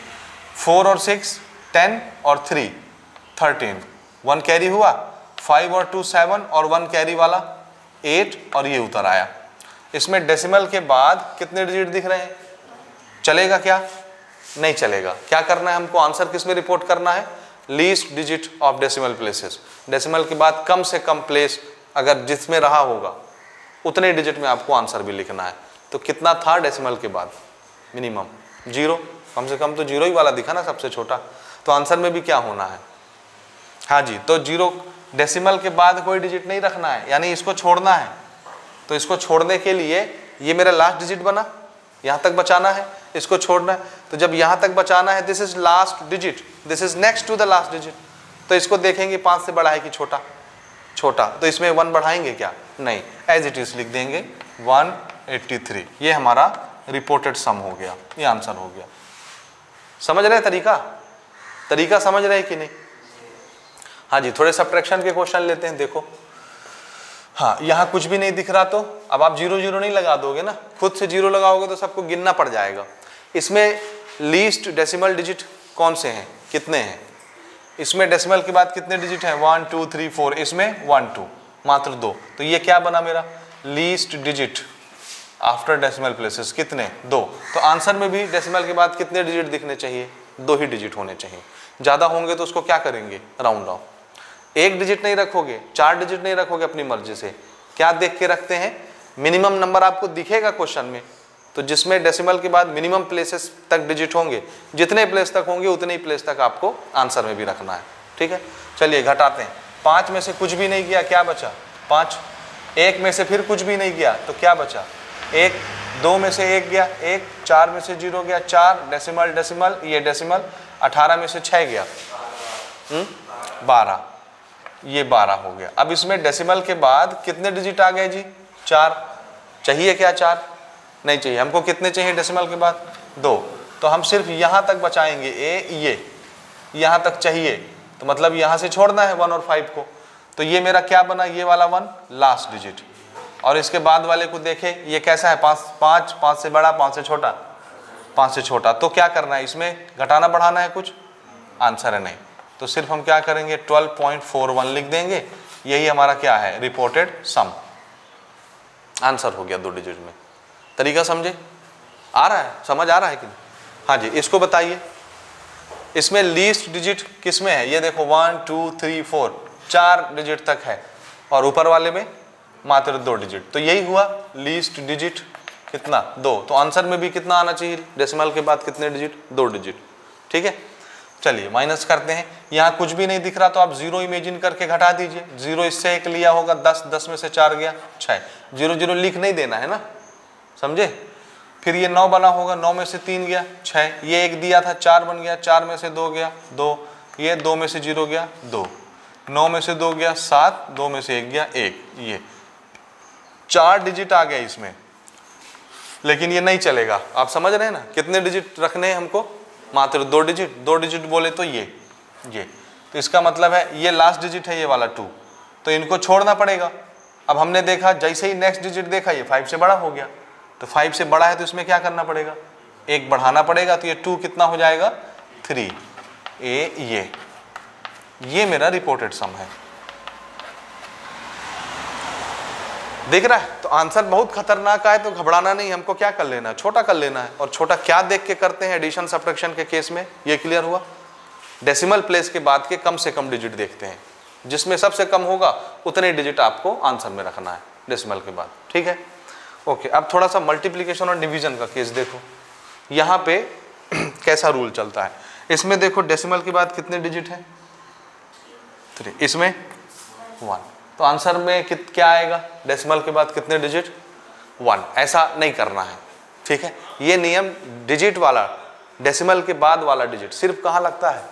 फोर और सिक्स टेन और थ्री थर्टीन वन कैरी हुआ? फाइव और टू सेवन और वन कैरी वाला? एट और ये उतर आया। इसमें डेसिमल के बाद कितने डिजिट दिख रहे हैं? चलेगा क्या? नहीं चलेगा। क्या करना है हमको? आंसर किसमें रिपोर्ट करना है? Least digit of decimal places decimal के बाद कम से कम प्लेस अगर जिसमें रहा होगा, उतने डिजिट में आपको आंसर भी लिखना है। तो कितना था डेसिमल के बाद? मिनिमम ज़ीरो कम से कम तो ज़ीरो ही वाला दिखा ना सबसे छोटा। तो आंसर में भी क्या होना है? हाँ जी तो ज़ीरो डेसिमल के बाद कोई डिजिट नहीं रखना है, यानी इसको छोड़ना है। तो इसको छोड़ने के लिए ये मेरा लास्ट डिजिट बना, यहाँ तक बचाना है, इसको छोड़ना है। तो जब यहाँ तक बचाना है this is last digit this is next to the last digit तो इसको देखेंगे पाँच से बड़ा है कि छोटा छोटा। तो इसमें वन बढ़ाएँगे क्या? नहीं एज इट इज़ लिख देंगे 183 ये हमारा रिपोर्टेड सम हो गया, ये आंसर हो गया। समझ रहे तरीका? तरीका समझ रहे कि नहीं? हाँ जी, थोड़े सब्ट्रैक्शन के क्वेश्चन लेते हैं, देखो। हाँ यहाँ कुछ भी नहीं दिख रहा तो अब आप ज़ीरो ज़ीरो नहीं लगा दोगे ना? खुद से ज़ीरो लगाओगे तो सबको गिनना पड़ जाएगा। इसमें लीस्ट डेसिमल डिजिट कौन से हैं? कितने हैं? इसमें डेसिमल के बाद कितने डिजिट हैं? वन टू थ्री फोर इसमें वन टू मात्र दो। तो ये क्या बना मेरा? Least digit after decimal places कितने? दो। तो आंसर में भी डेसिमल के बाद कितने डिजिट दिखने चाहिए? दो ही डिजिट होने चाहिए। ज़्यादा होंगे तो उसको क्या करेंगे? राउंड ऑफ़ एक डिजिट नहीं रखोगे, चार डिजिट नहीं रखोगे अपनी मर्ज़ी से। क्या देख के रखते हैं? मिनिमम नंबर आपको दिखेगा क्वेश्चन में। तो जिसमें डेसिमल के बाद मिनिमम प्लेसेस तक डिजिट होंगे, जितने प्लेस तक होंगे, उतने ही प्लेस तक आपको आंसर में भी रखना है। ठीक है? चलिए, घटाते हैं। पाँच में से कुछ भी नहीं किया, क्या बचा? पाँच। एक में से फिर कुछ भी नहीं किया तो क्या बचा? एक। दो में से एक गया, एक। चार में से ज़ीरो गया, चार। डेसिमल डेसिमल ये डेसिमल अठारह में से छः गया। हम्म? बारह। ये बारह हो गया। अब इसमें डेसिमल के बाद कितने डिजिट आ गए जी? चार। चाहिए क्या चार? नहीं चाहिए। हमको कितने चाहिए डेसिमल के बाद? दो। तो हम सिर्फ़ यहाँ तक बचाएँगे। ए, ये। यहाँ तक चाहिए। तो मतलब यहाँ से छोड़ना है वन और फाइव को। तो ये मेरा क्या बना? ये वाला वन लास्ट डिजिट और इसके बाद वाले को देखे, ये कैसा है? पाँच पाँच पाँच से बड़ा, पाँच से छोटा। पाँच से छोटा। तो क्या करना है इसमें? घटाना, बढ़ाना है कुछ? आंसर है नहीं। तो सिर्फ़ हम क्या करेंगे? 12.41 लिख देंगे। यही हमारा क्या है? रिपोर्टेड सम आंसर हो गया दो डिजिट में। तरीका समझे? आ रहा है? समझ आ रहा है कि नहीं? हाँ जी, इसको बताइए। इसमें लीस्ट डिजिट किसमें है? ये देखो वन टू थ्री फोर चार डिजिट तक है। और ऊपर वाले में मात्र दो डिजिट तो यही हुआ लीस्ट डिजिट कितना? दो। तो आंसर में भी कितना आना चाहिए? डेसिमल के बाद कितने डिजिट दो डिजिट ठीक है? चलिए माइनस करते हैं। यहाँ कुछ भी नहीं दिख रहा तो आप ज़ीरो इमेजिन करके घटा दीजिए। ज़ीरो इससे एक लिया होगा, दस दस में से चार गया छः ज़ीरो ज़ीरो लिख नहीं देना है ना? समझे? फिर ये नौ बना होगा, नौ में से तीन गया छः ये एक दिया था, चार बन गया, चार में से दो गया, दो। ये दो में से ज़ीरो गया, दो। नौ में से दो गया, सात। दो में से एक गया, एक। ये। चार डिजिट आ गया इसमें। लेकिन ये नहीं चलेगा। आप समझ रहे हैं ना? कितने डिजिट रखने हैं हमको? मात्र दो डिजिट दो डिजिट बोले तो ये ये। तो इसका मतलब है, ये लास्ट डिजिट है ये वाला टू तो इनको छोड़ना पड़ेगा। अब हमने देखा, जैसे ही नेक्स्ट डिजिट देखा, ये फाइव से बड़ा हो गया। तो फाइव से बड़ा है तो इसमें क्या करना पड़ेगा? एक बढ़ाना पड़ेगा तो ये टू कितना हो जाएगा? थ्री ए, ये। ये मेरा रिपोर्टेड सम है। देख रहा है तो आंसर बहुत खतरनाक आए तो घबराना नहीं, हमको क्या कर लेना है? छोटा कर लेना है। और छोटा क्या देख के करते हैं एडिशन सब्ट्रैक्शन के केस में? ये क्लियर हुआ? डेसिमल प्लेस के बाद के कम से कम डिजिट देखते हैं। जिसमें सबसे कम होगा, उतने डिजिट आपको आंसर में रखना है डेसिमल के बाद। ठीक है? ओके अब थोड़ा सा मल्टीप्लीकेशन और डिवीज़न का केस देखो। यहाँ पे [clears throat] कैसा रूल चलता है? इसमें देखो डेसिमल के बाद कितने डिजिट हैं? थ्री इसमें वन तो आंसर में कित, क्या आएगा? डेसिमल के बाद कितने डिजिट वन ऐसा नहीं करना है। ठीक है? ये नियम डिजिट वाला डेसिमल के बाद वाला डिजिट सिर्फ़ कहाँ लगता है?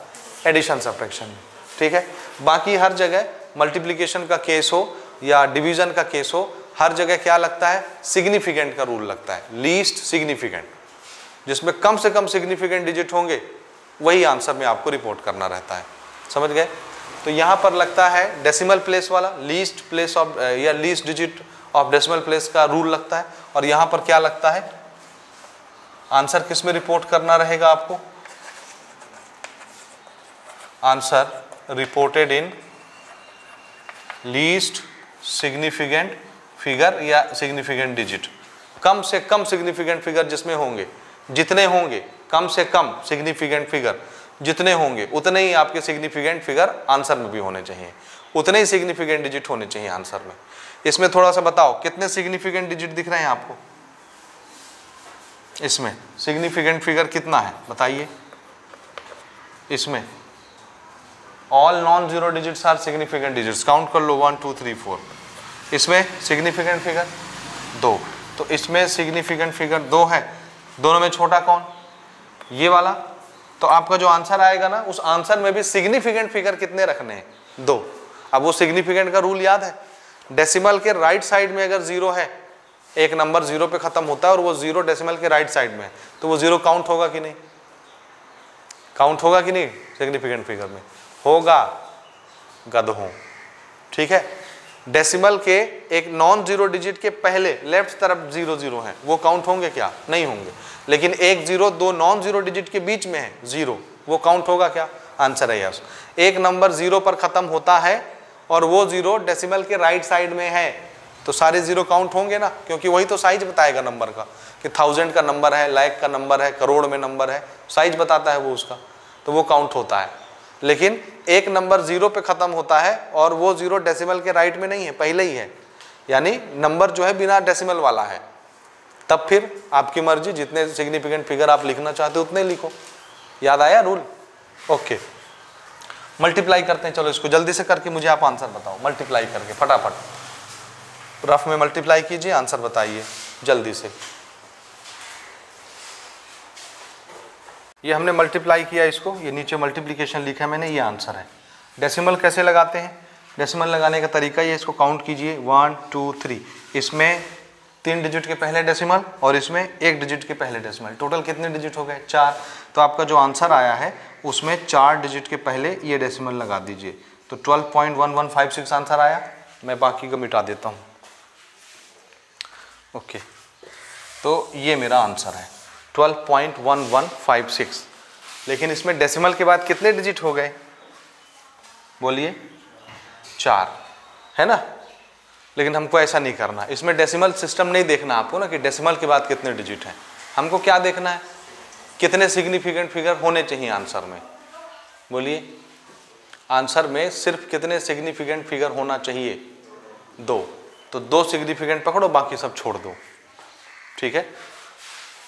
एडिशन सब्ट्रैक्शन में। ठीक है? बाकी हर जगह मल्टीप्लिकेशन का केस हो या डिवीज़न का केस हो, हर जगह क्या लगता है? सिग्निफिकेंट का रूल लगता है। लीस्ट सिग्निफिकेंट जिसमें कम से कम सिग्निफिकेंट डिजिट होंगे, वही आंसर में आपको रिपोर्ट करना रहता है। समझ गए? तो यहाँ पर लगता है डेसिमल प्लेस वाला लीस्ट प्लेस ऑफ़ या least digit of decimal place का रूल लगता है। और यहाँ पर क्या लगता है? आंसर किसमें रिपोर्ट करना रहेगा आपको? Answer reported in least significant figure या सिग्निफिकेंट डिजिट कम से कम सिग्निफिकेंट फिगर जिसमें होंगे, जितने होंगे, कम से कम सिग्निफिकेंट फिगर जितने होंगे, उतने ही आपके सिग्निफिकेंट फिगर आंसर में भी होने चाहिए। उतने ही सिग्निफिकेंट डिजिट होने चाहिए आंसर में। इसमें थोड़ा सा बताओ, कितने सिग्निफिकेंट डिजिट दिख रहे हैं आपको? इसमें सिग्निफिकेंट फिगर कितना है, बताइए। इसमें all non zero digits are significant digits count कर लो वन टू थ्री फोर इसमें सिग्निफिकेंट फिगर दो। तो इसमें सिग्निफिकेंट फिगर दो है। दोनों में छोटा कौन? ये वाला। तो आपका जो आंसर आएगा ना, उस आंसर में भी सिग्निफिकेंट फिगर कितने रखने हैं? दो। अब वो सिग्निफिकेंट का रूल याद है? डेसिमल के राइट साइड में अगर ज़ीरो है, एक नंबर ज़ीरो पे खत्म होता है और वो ज़ीरो डेसिमल के राइट साइड में तो वो ज़ीरो काउंट होगा कि नहीं? काउंट होगा कि नहीं सिग्निफिकेंट फिगर में? होगा। गधों ठीक है? डेसिमल के एक नॉन ज़ीरो डिजिट के पहले लेफ़्ट तरफ़ ज़ीरो ज़ीरो है, वो काउंट होंगे क्या? नहीं होंगे। लेकिन एक ज़ीरो, दो नॉन ज़ीरो डिजिट के बीच में है ज़ीरो वो काउंट होगा क्या? आंसर है यस एक नंबर ज़ीरो पर खत्म होता है और वो ज़ीरो डेसिमल के राइट साइड में है। तो सारे ज़ीरो काउंट होंगे ना, क्योंकि वही तो साइज़ बताएगा नंबर का, कि थाउज़ेंड का नंबर है लाख का नंबर है, करोड़ में नंबर है। साइज़ बताता है वो उसका तो वो काउंट होता है। लेकिन एक नंबर ज़ीरो पे ख़त्म होता है और वो ज़ीरो डेसिमल के राइट में नहीं है, पहले ही है। यानी नंबर जो है बिना डेसिमल वाला है। तब फिर आपकी मर्ज़ी, जितने सिग्निफिकेंट फिगर आप लिखना चाहते हो, उतने लिखो। याद आया रूल ओके मल्टीप्लाई करते हैं, चलो इसको जल्दी से करके मुझे आप आंसर बताओ। मल्टीप्लाई करके, फटाफट। रफ में मल्टीप्लाई कीजिए आंसर बताइए, जल्दी से। ये हमने मल्टीप्लाई किया इसको, ये नीचे मल्टीप्लिकेशन लिखा मैंने ये आंसर है। डेसिमल कैसे लगाते हैं? डेसिमल लगाने का तरीका ये, इसको काउंट कीजिए। वन टू थ्री इसमें तीन डिजिट के पहले डेसिमल और इसमें एक डिजिट के पहले डेसिमल टोटल कितने डिजिट हो गए? चार। तो आपका जो आंसर आया है, उसमें चार डिजिट के पहले ये डेसिमल लगा दीजिए। तो twelve point one one five six answer आया। मैं बाकी को मिटा देता हूँ। ओके। तो ये मेरा आंसर है। 12.1156 लेकिन इसमें डेसिमल के बाद कितने डिजिट हो गए? बोलिए। चार। है ना? लेकिन हमको ऐसा नहीं करना। इसमें डेसिमल सिस्टम नहीं देखना आपको ना कि डेसिमल के बाद कितने डिजिट हैं। हमको क्या देखना है? कितने सिग्निफिकेंट फिगर होने चाहिए आंसर में? बोलिए। आंसर में सिर्फ़ कितने सिग्निफिकेंट फिगर होना चाहिए? दो। तो दो सिग्निफिकेंट पकड़ो, बाकी सब छोड़ दो। ठीक है?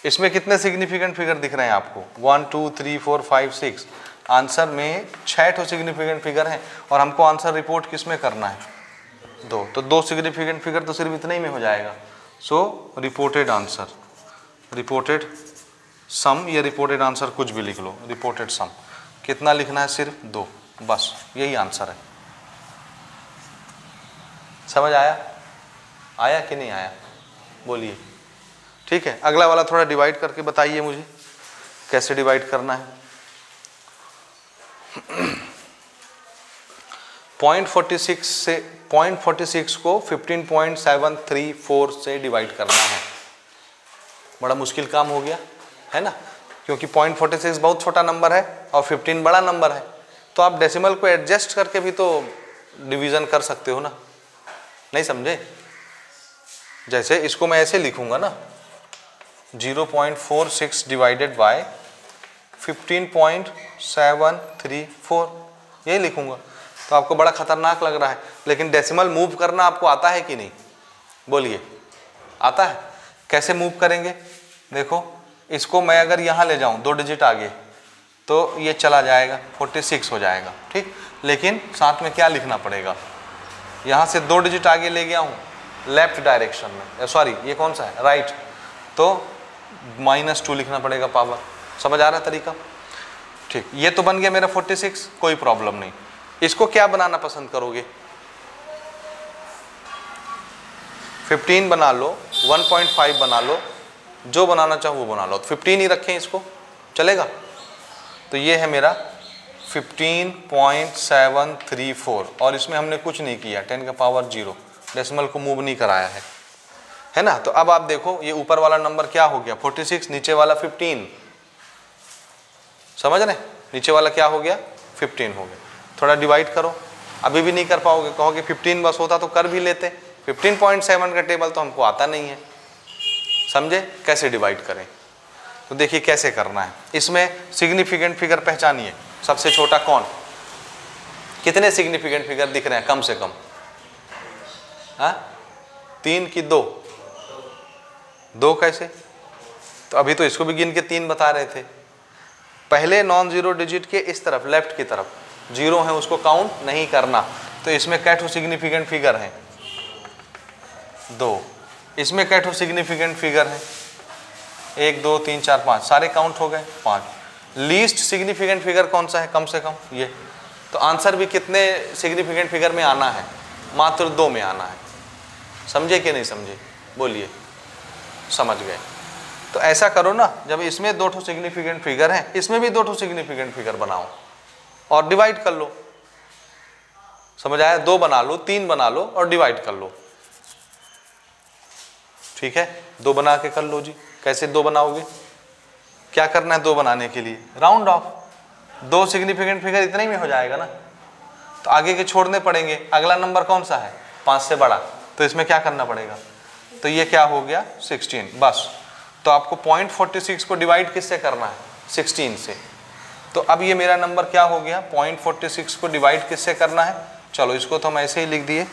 इसमें कितने सिग्निफिकेंट फिगर दिख रहे हैं आपको? One two three four five six answer में छः ठो सिग्निफिकेंट फिगर हैं और हमको आंसर रिपोर्ट किसमें करना है? दो। तो दो सिग्निफिकेंट फिगर तो सिर्फ़ इतने ही में हो जाएगा। So reported answer reported sum या रिपोर्टेड आंसर कुछ भी लिख लो। रिपोर्टेड सम कितना लिखना है सिर्फ़ दो। बस, यही आंसर है। समझ आया? आया कि नहीं आया? बोलिए। ठीक है, अगला वाला थोड़ा डिवाइड करके बताइए मुझे। कैसे डिवाइड करना है? पॉइंट फोर्टी सिक्स से पॉइंट फोर्टी सिक्स को fifteen point seven three four से डिवाइड करना है। बड़ा मुश्किल काम हो गया, है ना? क्योंकि पॉइंट फोर्टी सिक्स बहुत छोटा नंबर है और फिफ्टीन बड़ा नंबर है। तो आप डेसिमल को एडजस्ट करके भी तो डिवीज़न कर सकते हो ना? नहीं समझे? जैसे इसको मैं ऐसे लिखूँगा ना 0.46 डिवाइडेड बाय 15.734 यही लिखूँगा। तो आपको बड़ा खतरनाक लग रहा है। लेकिन डेसिमल मूव करना आपको आता है कि नहीं? बोलिए। आता है? कैसे मूव करेंगे? देखो, इसको मैं अगर यहाँ ले जाऊँ, दो डिजिट आगे तो ये चला जाएगा 46 हो जाएगा, ठीक? लेकिन साथ में क्या लिखना पड़ेगा? यहाँ से दो डिजिट आगे ले गया हूँ लेफ़्ट डायरेक्शन में। सॉरी ये कौन सा है? राइट तो माइनस टू लिखना पड़ेगा पावर समझ आ रहा है तरीका? ठीक, ये तो बन गया मेरा 46 कोई प्रॉब्लम नहीं। इसको क्या बनाना पसंद करोगे? 15 बना लो 1.5 बना लो, जो बनाना चाहो वो बना लो। तो 15 ही रखें इसको, चलेगा? तो ये है मेरा 15.734 और इसमें हमने कुछ नहीं किया 10 का पावर ज़ीरो डेसिमल को मूव नहीं कराया है। है ना? तो अब आप देखो, ये ऊपर वाला नंबर क्या हो गया? 46 नीचे वाला 15 समझ रहे नीचे वाला क्या हो गया? 15 हो गया। थोड़ा डिवाइड करो। अभी भी नहीं कर पाओगे। कहोगे 15 बस होता तो कर भी लेते। 15.7 का टेबल तो हमको आता नहीं है। समझे? कैसे डिवाइड करें? तो देखिए कैसे करना है। इसमें सिग्निफिकेंट फिगर पहचानिए। सबसे छोटा कौन? कितने सिग्निफिकेंट फिगर दिख रहे हैं? कम से कम। हा? तीन की दो। दो कैसे? तो अभी तो इसको भी गिन के तीन बता रहे थे। पहले नॉन ज़ीरो डिजिट के इस तरफ़ लेफ़्ट की तरफ़। ज़ीरो है, उसको काउंट नहीं करना। तो इसमें कैटो सिग्निफिकेंट फिगर है। दो। इसमें कैटो सिग्निफिकेंट फिगर है। एक, दो, तीन, चार, पाँच। सारे काउंट हो गए, पाँच। लीस्ट सिग्निफिकेंट फिगर कौन सा है? कम से कम ये। तो आंसर भी कितने सिग्निफिकेंट फिगर में आना है? मात्र दो में आना है। समझे कि नहीं समझे? बोलिए। समझ गए। तो ऐसा करो ना, जब इसमें दो ठो सिग्निफिकेंट फिगर हैं, इसमें भी दो ठो सिग्निफिकेंट फिगर बनाओ। और डिवाइड कर लो। समझ आया? दो बना लो, तीन बना लो और डिवाइड कर लो। ठीक है? दो बना के कर लो जी। कैसे दो बनाओगे? क्या करना है दो बनाने के लिए? राउंड ऑफ़ दो सिग्निफिकेंट फिगर इतने में हो जाएगा ना। तो आगे के छोड़ने पड़ेंगे। अगला नंबर कौन सा है? पाँच से बड़ा। तो इसमें क्या करना पड़ेगा? तो ये क्या हो गया? 16 बस। तो आपको पॉइंट फोर्टी सिक्स को डिवाइड किससे करना है? 16 से। तो अब ये मेरा नंबर क्या हो गया? पॉइंट फोर्टी सिक्स को डिवाइड किससे करना है? चलो, इसको तो हम ऐसे ही लिख दिए।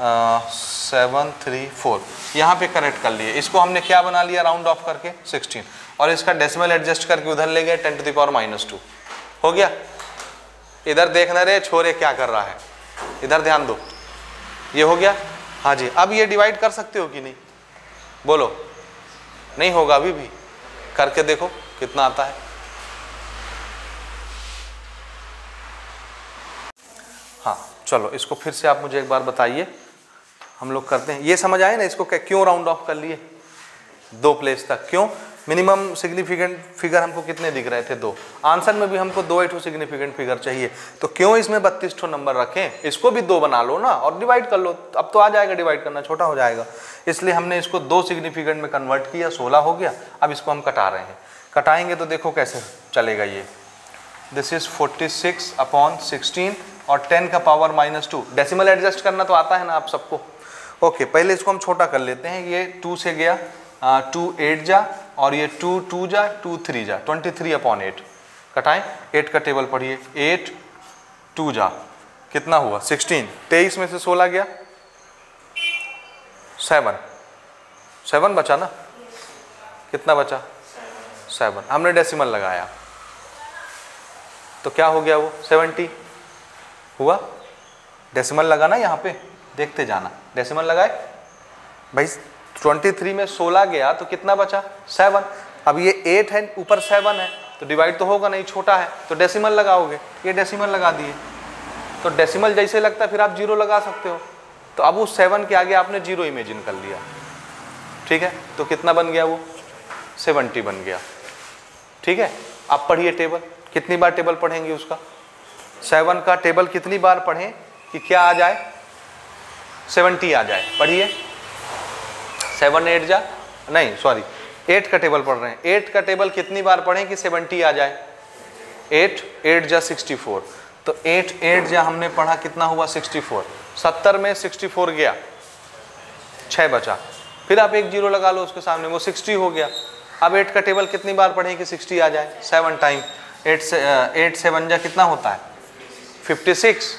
सेवन थ्री फोर यहाँ पे करेक्ट कर लिए। इसको हमने क्या बना लिया? राउंड ऑफ़ करके 16 और इसका डेसिमल एडजस्ट करके उधर ले गए ten to the power minus two हो गया? इधर देखना रे, छोरे क्या कर रहा है? इधर ध्यान दो। ये हो गया? हाँ जी। अब ये डिवाइड कर सकते हो कि नहीं? बोलो। नहीं होगा अभी भी। करके देखो, कितना आता है। हाँ चलो, इसको फिर से आप मुझे एक बार बताइए। हम लोग करते हैं। ये समझ आए ना इसको क्या राउंड ऑफ़ कर लिए? दो प्लेस तक, क्यों? मिनिमम सिग्निफिकेंट फिगर हमको कितने दिख रहे थे? दो। आंसर में भी हमको दो एठो सिग्निफिकेंट फिगर चाहिए। तो क्यों इसमें बत्तीस ठो नंबर रखें? इसको भी दो बना लो ना, और डिवाइड कर लो। अब तो आ जाएगा डिवाइड करना, छोटा हो जाएगा। इसलिए हमने इसको दो सिग्निफिकेंट में कन्वर्ट किया, सोलह हो गया। अब इसको हम कटा रहे हैं। कटाएँगे तो देखो कैसे चलेगा ये। This is forty six upon sixteen और टेन का power minus two decimal adjust करना तो आता है ना आप सबको। ओके पहले इसको हम छोटा कर लेते हैं। ये टू से गया टू एट जा, और ये टू टू जा टू थ्री जा ट्वेंटी थ्री अपॉन एट कटाएँ। एट का टेबल पढ़िए। एट टू जा। कितना हुआ? सिक्सटीन तेईस में से सोलह गया। सेवन सेवन बचा ना? कितना बचा? सेवन हमने डेसिमल लगाया। तो क्या हो गया वो? सेवेंटी हुआ? डेसिमल लगाना यहाँ पे, देखते जाना। डेसिमल लगाए? भाई ट्वेंटी थ्री में सोलह गया तो कितना बचा? सेवन अब ये एट है, ऊपर सेवन है तो डिवाइड तो होगा नहीं, छोटा है तो डेसिमल लगाओगे। ये डेसिमल लगा दिए। तो डेसिमल जैसे लगता है, फिर आप ज़ीरो लगा सकते हो। तो अब उस सेवन के आगे आपने ज़ीरो इमेजिन कर लिया। ठीक है? तो कितना बन गया वो? सेवेंटी बन गया। ठीक है? आप पढ़िए टेबल कितनी बार टेबल पढ़ेंगे उसका? सेवन का टेबल कितनी बार पढ़ें कि क्या आ जाए? सेवेंटी आ जाए। पढ़िए। सेवन एट जा। नहीं सॉरी एट का टेबल पढ़ रहे हैं। एट का टेबल कितनी बार पढ़ें कि सेवेंटी आ जाए? एट एट जा सिक्सटी फोर। तो एट एट जा हमने पढ़ा कितना हुआ? Sixty four. सत्तर में सिक्सटी फोर गया। छः बचा। फिर आप एक ज़ीरो लगा लो उसके सामने, वो सिक्सटी हो गया। अब एट का टेबल कितनी बार पढ़ें कि सिक्सटी आ जाए? Seven time. एट से, एट सेवन जा कितना होता है? फिफ्टी सिक्स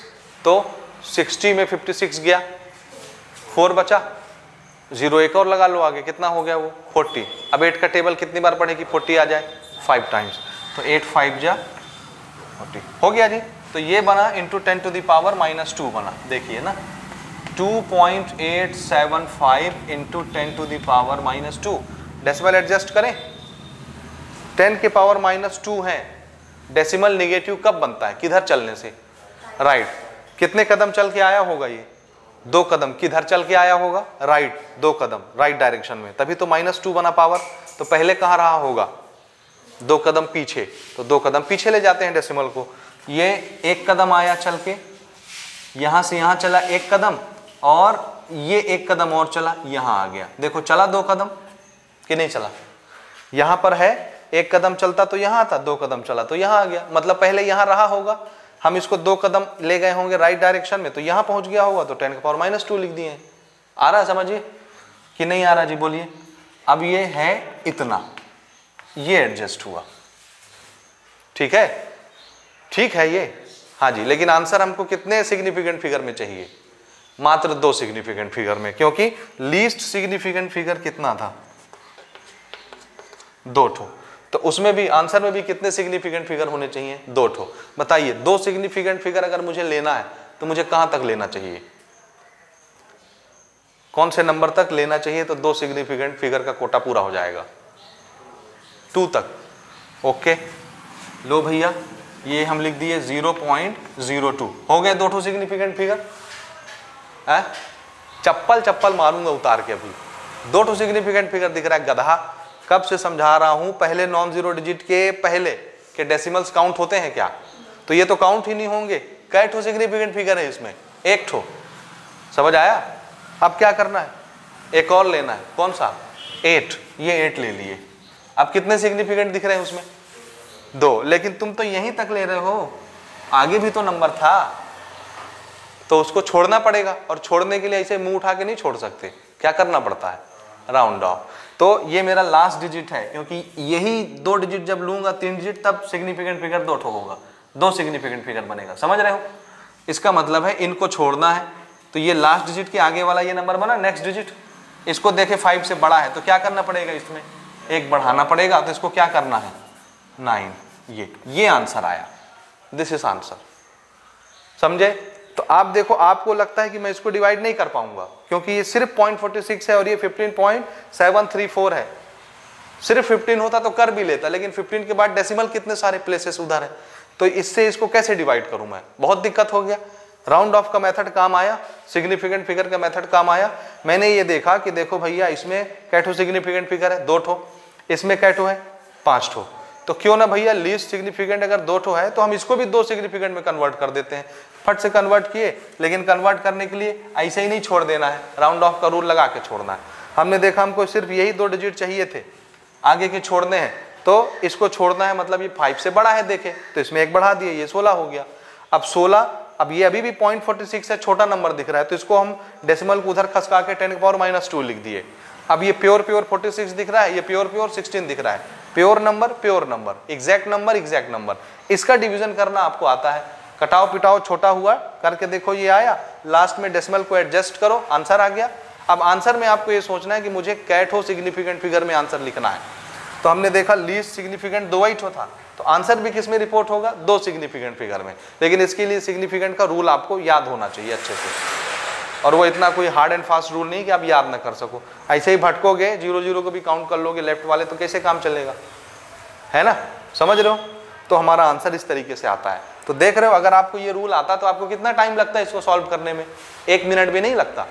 तो सिक्सटी में फिफ्टी सिक्स गया। फोर बचा। ज़ीरो एक और लगा लो आगे। कितना हो गया वो? फोर्टी अब एट का टेबल कितनी बार पढ़े कि फोर्टी आ जाए। फाइव टाइम्स तो एट फाइव जा। फोर्टी हो गया जी। तो ये बना into ten to the power minus two बना। देखिए ना। 2.875 into ten to the power minus two decimal adjust करें। 10 के पावर माइनस टू है। डेसिमल निगेटिव कब बनता है? किधर चलने से? राइट। कितने कदम चल के आया होगा ये? दो कदम। किधर चल के आया होगा? राइट, दो कदम। राइट डायरेक्शन में। तभी तो माइनस टू बना पावर। तो पहले कहाँ रहा होगा? दो कदम पीछे। तो दो कदम पीछे ले जाते हैं डेसिमल को। ये एक कदम आया चल के। यहाँ से यहाँ चला एक कदम। और ये एक कदम और चला, यहाँ आ गया। देखो, चला दो कदम कि नहीं चला? यहाँ पर है, एक कदम चलता तो यहाँ था, दो कदम चला तो यहाँ आ गया। मतलब पहले यहाँ रहा होगा। हम इसको दो कदम ले गए होंगे राइट डायरेक्शन में तो यहाँ पहुँच गया होगा तो टेन का पावर माइनस टू लिख दिए। आ रहा समझिए? कि नहीं आ रहा जी, बोलिए। अब ये है इतना। ये एडजस्ट हुआ। ठीक है? ठीक है ये? हाँ जी, लेकिन आंसर हमको कितने सिग्निफिकेंट फिगर में चाहिए? मात्र दो सिग्निफिकेंट फिगर में, क्योंकि लीस्ट सिग्निफिकेंट फिगर कितना था? दो ठो। तो उसमें भी, आंसर में भी कितने सिग्निफिकेंट फिगर होने चाहिए? दो ठो। बताइए, दो सिग्निफिकेंट फिगर अगर मुझे लेना है तो मुझे कहाँ तक लेना चाहिए? कौन से नंबर तक लेना चाहिए तो दो सिग्निफिकेंट फिगर का कोटा पूरा हो जाएगा। टू तक। ओके? लो भैया, ये हम लिख दिए ज़ीरो पॉइंट ज़ीरो टू हो गए दो ठो सिग्निफिकेंट फिगर है? चप्पल चप्पल मारूँगा उतार के अभी। दो ठो सिग्निफिकेंट फिगर दिख रहा है, गधा। कब से समझा रहा हूँ? पहले नॉन ज़ीरो डिजिट के पहले के डेसिमल्स काउंट होते हैं क्या? तो ये तो काउंट ही नहीं होंगे। कै ठो सिग्निफिकेंट फिगर है इसमें। एक ठो। समझ आया? अब क्या करना है? एक और लेना है। कौन सा? एट ये एट ले लिए। अब कितने सिग्निफिकेंट दिख रहे हैं उसमें? दो। लेकिन तुम तो यहीं तक ले रहे हो। आगे भी तो नंबर था। तो उसको छोड़ना पड़ेगा। और छोड़ने के लिए ऐसे मुँह उठा के नहीं छोड़ सकते। क्या करना पड़ता है? राउंड ऑफ़ तो ये मेरा लास्ट डिजिट है, क्योंकि यही दो डिजिट जब लूँगा, तीन डिजिट तब सिग्निफिकेंट फिगर दो ठो होगा। दो सिग्निफिकेंट फिगर बनेगा। समझ रहे हो? इसका मतलब है इनको छोड़ना है। तो ये लास्ट डिजिट के आगे वाला ये नंबर बना नेक्स्ट डिजिट इसको देखे फाइव से बड़ा है तो क्या करना पड़ेगा इसमें? एक बढ़ाना पड़ेगा तो इसको क्या करना है? नाइन ये ये आंसर आया। दिस इज़ आंसर समझे? तो आप देखो, आपको लगता है कि मैं इसको डिवाइड नहीं कर पाऊँगा, क्योंकि ये सिर्फ़ पॉइंट फोर्टी सिक्स है और ये fifteen point seven three four है। सिर्फ़ फिफ्टीन होता तो कर भी लेता, लेकिन फिफ्टीन के बाद डेसिमल कितने सारे प्लेसेस उधर है? तो इससे इसको कैसे डिवाइड करूँ मैं? बहुत दिक्कत हो गया। राउंड ऑफ़ का मेथड काम आया सिग्निफिकेंट फिगर का मेथड काम आया। मैंने ये देखा कि देखो भैया, इसमें कैठो सिग्निफिकेंट फिगर है, दो ठो। इसमें कैठो है, पाँच ठो। तो क्यों ना भैया लीस्ट सिग्निफिकेंट अगर दो ठो है तो हम इसको भी दो सिग्निफिकेंट में कन्वर्ट कर देते हैं। फट से कन्वर्ट किए, लेकिन कन्वर्ट करने के लिए ऐसे ही नहीं छोड़ देना है। राउंड ऑफ़ का रूल लगा के छोड़ना है। हमने देखा हमको सिर्फ़ यही दो डिजिट चाहिए थे। आगे के छोड़ने हैं। तो इसको छोड़ना है मतलब ये फाइव से बड़ा है, देखे। तो इसमें एक बढ़ा दिए, ये सोलह हो गया। अब सोलह, अब ये अभी भी पॉइंट फोर्टी सिक्स है, छोटा नंबर दिख रहा है। तो इसको हम डेसिमल को उधर खसका के टेन पावर माइनस टू लिख दिए। अब ये प्योर प्योर फोर्टी सिक्स दिख रहा है, ये प्योर प्योर सिक्सटीन दिख रहा है। Pure number pure number exact number exact number इसका डिवीज़न करना आपको आता है। कटाव पिटाव छोटा हुआ करके देखो ये आया लास्ट में डेसिमल को एडजस्ट करो आंसर आ गया। अब आंसर में आपको ये सोचना है कि मुझे कैट हो सिग्निफिकेंट फिगर में आंसर लिखना है। तो हमने देखा लीस्ट सिग्निफिकेंट दो वाइट था। तो आंसर भी किसमें रिपोर्ट होगा? दो सिग्निफिकेंट फिगर में। लेकिन इसके लिए सिग्निफिकेंट का रूल आपको याद होना चाहिए अच्छे से। और वो इतना कोई हार्ड एंड फास्ट रूल नहीं कि आप याद ना कर सको। ऐसे ही भटकोगे ज़ीरो ज़ीरो को भी काउंट कर लोगे लेफ़्ट वाले तो कैसे काम चलेगा? है ना? समझ रहे हो? तो हमारा आंसर इस तरीके से आता है। तो देख रहे हो, अगर आपको ये रूल आता तो आपको कितना टाइम लगता है इसको सॉल्व करने में? एक मिनट भी नहीं लगता।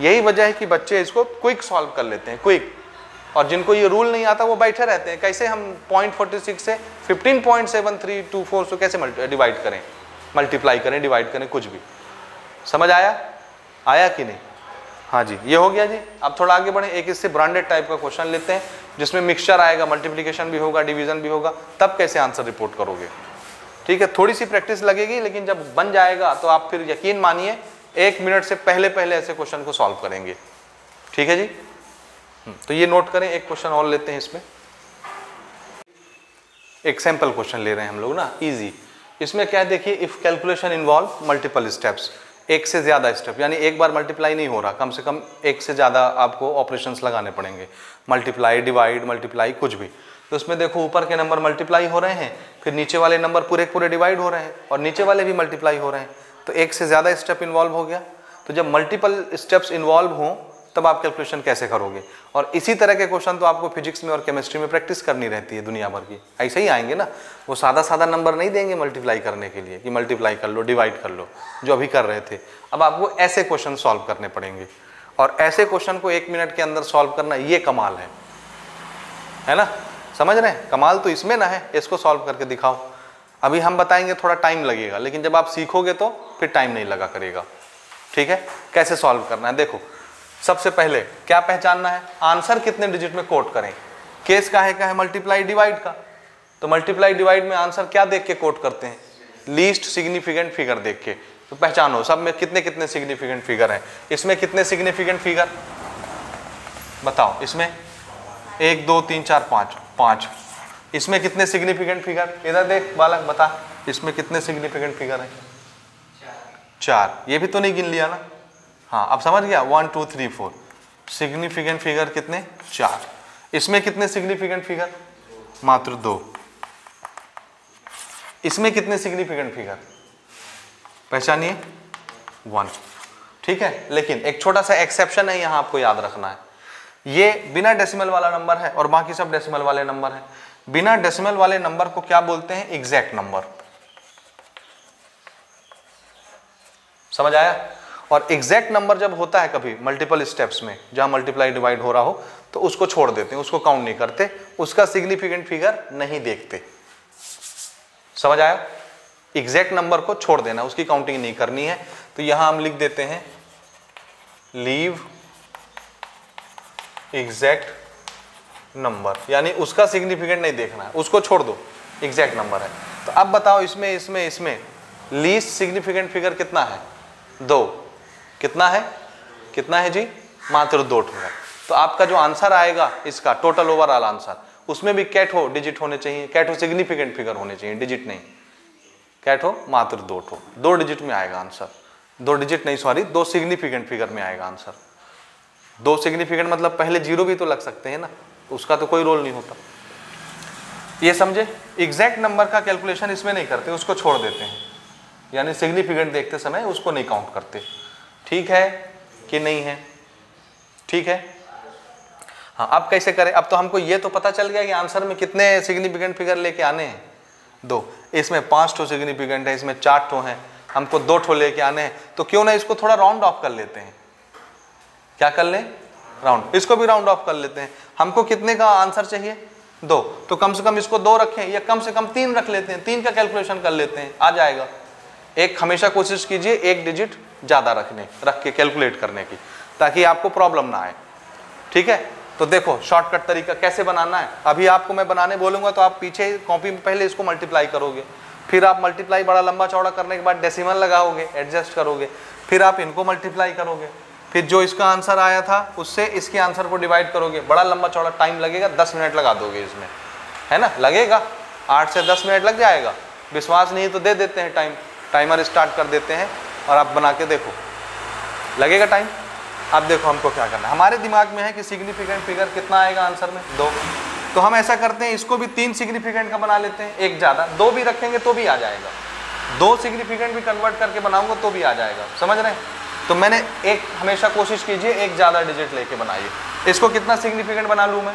यही वजह है कि बच्चे इसको क्विक सॉल्व कर लेते हैं क्विक और जिनको ये रूल नहीं आता, वो बैठे रहते हैं। कैसे हम पॉइंट फोर्टी सिक्स से fifteen point seven three two four से कैसे डिवाइड करें? मल्टीप्लाई करें डिवाइड करें, कुछ भी। समझ आया? आया कि नहीं? हाँ जी, ये हो गया जी। अब थोड़ा आगे बढ़े। एक इससे ब्रांडेड टाइप का क्वेश्चन लेते हैं, जिसमें मिक्सचर आएगा मल्टीप्लीकेशन भी होगा डिवीज़न भी होगा, तब कैसे आंसर रिपोर्ट करोगे? ठीक है थोड़ी सी प्रैक्टिस लगेगी लेकिन जब बन जाएगा तो आप फिर यकीन मानिए एक मिनट से पहले पहले ऐसे क्वेश्चन को सॉल्व करेंगे। ठीक है जी? हम्म, तो ये नोट करें एक क्वेश्चन और लेते हैं इसमें। एक सैंपल क्वेश्चन ले रहे हैं हम लोग ना इजी इसमें क्या है देखिए if calculation involve multiple steps एक से ज़्यादा स्टेप यानी एक बार मल्टीप्लाई नहीं हो रहा कम से कम एक से ज़्यादा आपको ऑपरेशंस लगाने पड़ेंगे। मल्टीप्लाई डिवाइड मल्टीप्लाई कुछ भी। तो उसमें देखो ऊपर के नंबर मल्टीप्लाई हो रहे हैं, फिर नीचे वाले नंबर पूरे पूरे डिवाइड हो रहे हैं और नीचे वाले भी मल्टीप्लाई हो रहे हैं। तो एक से ज़्यादा स्टेप इन्वॉल्व हो गया। तो जब मल्टीपल स्टेप्स इन्वॉल्व हों, तब आप कैलकुलेशन कैसे करोगे? और इसी तरह के क्वेश्चन तो आपको फिजिक्स में और केमिस्ट्री में प्रैक्टिस करनी रहती है दुनिया भर की। ऐसे ही आएँगे ना। वो सादा सादा नंबर नहीं देंगे मल्टीप्लाई करने के लिए कि मल्टीप्लाई कर लो डिवाइड कर लो, जो अभी कर रहे थे। अब आपको ऐसे क्वेश्चन सॉल्व करने पड़ेंगे। और ऐसे क्वेश्चन को एक मिनट के अंदर सॉल्व करना, ये कमाल है। है ना? समझ रहे हैं? कमाल तो इसमें ना है, इसको सॉल्व करके दिखाओ। अभी हम बताएँगे, थोड़ा टाइम लगेगा, लेकिन जब आप सीखोगे तो फिर टाइम नहीं लगा करेगा। ठीक है? कैसे सॉल्व करना है? देखो, सबसे पहले क्या पहचानना है? आंसर कितने डिजिट में कोट करें। केस का है? क्या है मल्टीप्लाई डिवाइड का। तो मल्टीप्लाई डिवाइड में आंसर क्या देख के कोट करते हैं? लीस्ट सिग्निफिकेंट फिगर देख के। तो पहचानो, सब में कितने कितने सिग्निफिकेंट फिगर हैं? इसमें कितने सिग्निफिकेंट फिगर बताओ, इसमें? एक, दो, तीन, चार, पाँच। पाँच। इसमें कितने सिग्निफिकेंट फिगर इधर देख, बालक, बता। इसमें कितने सिग्निफिकेंट फिगर हैं? चार। ये भी तो नहीं गिन लिया ना? हाँ अब समझ गया? One two three four significant figure कितने? चार। इसमें कितने सिग्निफिकेंट फिगर मात्र दो। इसमें कितने सिग्निफिकेंट फिगर पहचानिए? वन ठीक है? लेकिन एक छोटा सा एक्सेप्शन है, यहाँ आपको याद रखना है। ये बिना डेसिमल वाला नंबर है और बाकी सब डेसिमल वाले नंबर है। बिना डेसिमल वाले नंबर को क्या बोलते हैं? एग्जैक्ट नंबर समझ आया? और एग्जैक्ट नंबर जब होता है कभी मल्टीपल स्टेप्स में, जहाँ मल्टीप्लाई डिवाइड हो रहा हो तो उसको छोड़ देते हैं, उसको काउंट नहीं करते, उसका सिग्निफिकेंट फिगर नहीं देखते। समझ आया? एग्जैक्ट नंबर को छोड़ देना, उसकी काउंटिंग नहीं करनी है। तो यहाँ हम लिख देते हैं लीव एग्जैक्ट नंबर, यानी उसका सिग्निफिकेंट नहीं देखना है, उसको छोड़ दो, एग्जैक्ट नंबर है। तो अब बताओ इसमें इसमें इसमें लीस्ट सिग्निफिकेंट फिगर कितना है? दो। कितना है? कितना है जी? मात्र दो है। तो आपका जो आंसर आएगा, इसका टोटल ओवरऑल आंसर उसमें भी कैट हो डिजिट होने चाहिए, कैट हो सिग्निफिकेंट फिगर होने चाहिए डिजिट नहीं। कैट हो, मात्र दो ठो। दो डिजिट में आएगा आंसर दो डिजिट नहीं सॉरी दो सिग्निफिकेंट फिगर में आएगा आंसर दो सिग्निफिकेंट मतलब पहले ज़ीरो भी तो लग सकते हैं ना उसका तो कोई रोल नहीं होता। ये समझे? एग्जैक्ट नंबर का कैलकुलेशन इसमें नहीं करते, उसको छोड़ देते हैं। यानी सिग्निफिकेंट देखते समय उसको नहीं काउंट करते। ठीक है कि नहीं है? ठीक है? हाँ अब कैसे करें? अब तो हमको ये तो पता चल गया कि आंसर में कितने सिग्निफिकेंट फिगर लेके आने हैं। दो, इसमें पाँच ठो सिग्निफिकेंट है, इसमें चार ठो हैं, हमको दो ठो लेके आने हैं। तो क्यों ना इसको थोड़ा राउंड ऑफ़ कर लेते हैं? क्या कर लें? राउंड इसको भी राउंड ऑफ़ कर लेते हैं। हमको कितने का आंसर चाहिए? दो। तो कम से कम इसको दो रखें या कम से कम तीन रख लेते हैं। तीन का कैलकुलेशन कर लेते हैं। आ जाएगा। एक, हमेशा कोशिश कीजिए एक डिजिट ज़्यादा रखने, रख के कैलकुलेट करने की, ताकि आपको प्रॉब्लम ना आए। ठीक है? तो देखो शॉर्टकट तरीका कैसे बनाना है। अभी आपको मैं बनाने बोलूँगा तो आप पीछे कॉपी में पहले इसको मल्टीप्लाई करोगे। फिर आप मल्टीप्लाई बड़ा लंबा चौड़ा करने के बाद डेसिमल लगाओगे एडजस्ट करोगे। फिर आप इनको मल्टीप्लाई करोगे। फिर जो इसका आंसर आया था, उससे इसके आंसर को डिवाइड करोगे। बड़ा लंबा चौड़ा टाइम लगेगा, दस मिनट लगा दोगे इसमें। है ना? लगेगा। आठ से दस मिनट लग जाएगा। विश्वास नहीं तो दे देते हैं टाइम टाइमर स्टार्ट कर देते हैं और आप बना के देखो। लगेगा टाइम अब देखो हमको क्या करना है। हमारे दिमाग में है कि सिग्निफिकेंट फिगर कितना आएगा आंसर में? दो। तो हम ऐसा करते हैं, इसको भी तीन सिग्निफिकेंट का बना लेते हैं। एक ज़्यादा। दो भी रखेंगे तो भी आ जाएगा। दो सिग्निफिकेंट भी कन्वर्ट करके बनाऊँगा तो भी आ जाएगा। समझ रहे हैं? तो मैंने एक, हमेशा कोशिश कीजिए एक ज़्यादा डिजिट लेके बनाइए। इसको कितना सिग्निफिकेंट बना लूँ मैं?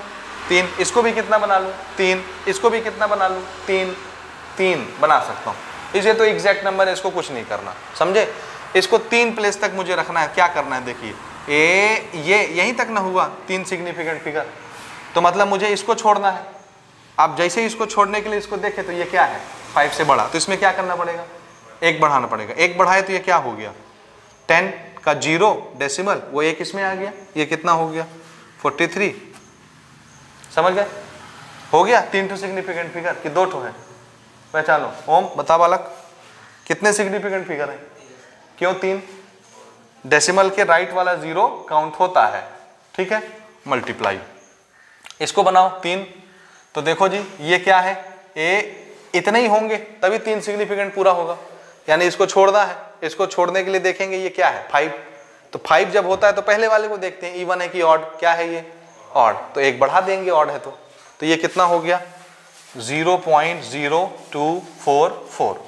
तीन। इसको भी कितना बना लूँ? तीन। इसको भी कितना बना लूँ? तीन। तीन बना सकता हूँ। इसे तो एग्जैक्ट नंबर है इसको कुछ नहीं करना। समझे? इसको तीन प्लेस तक मुझे रखना है। क्या करना है? देखिए। ए, ये, यहीं तक ना हुआ। तीन सिग्निफिकेंट फिगर तो मतलब मुझे इसको छोड़ना है। आप जैसे ही इसको छोड़ने के लिए इसको देखें तो ये क्या है? फाइव से बड़ा। तो इसमें क्या करना पड़ेगा? एक बढ़ाना पड़ेगा। एक बढ़ाए तो ये क्या हो गया? टेन का ज़ीरो डेसिमल, वो एक इसमें आ गया, ये कितना हो गया? Forty three. समझ गए? हो गया? तीन टू सिग्निफिकेंट फिगर कि दो ठो है। पहचानो। ओम, बता बालक, कितने सिग्निफिकेंट फिगर है? क्यों तीन? डेसिमल के राइट वाला ज़ीरो काउंट होता है। ठीक है? मल्टीप्लाई। इसको बनाओ, तीन। तो देखो जी, ये क्या है? ए, इतने ही होंगे, तभी तीन सिग्निफिकेंट पूरा होगा। यानी इसको छोड़ना है। इसको छोड़ने के लिए देखेंगे ये क्या है? फाइव तो फाइव जब होता है तो पहले वाले को देखते हैं इवन है कि ऑड क्या है ये? ऑड तो एक बढ़ा देंगे ऑड है तो। तो ये कितना हो गया? Zero point zero two four four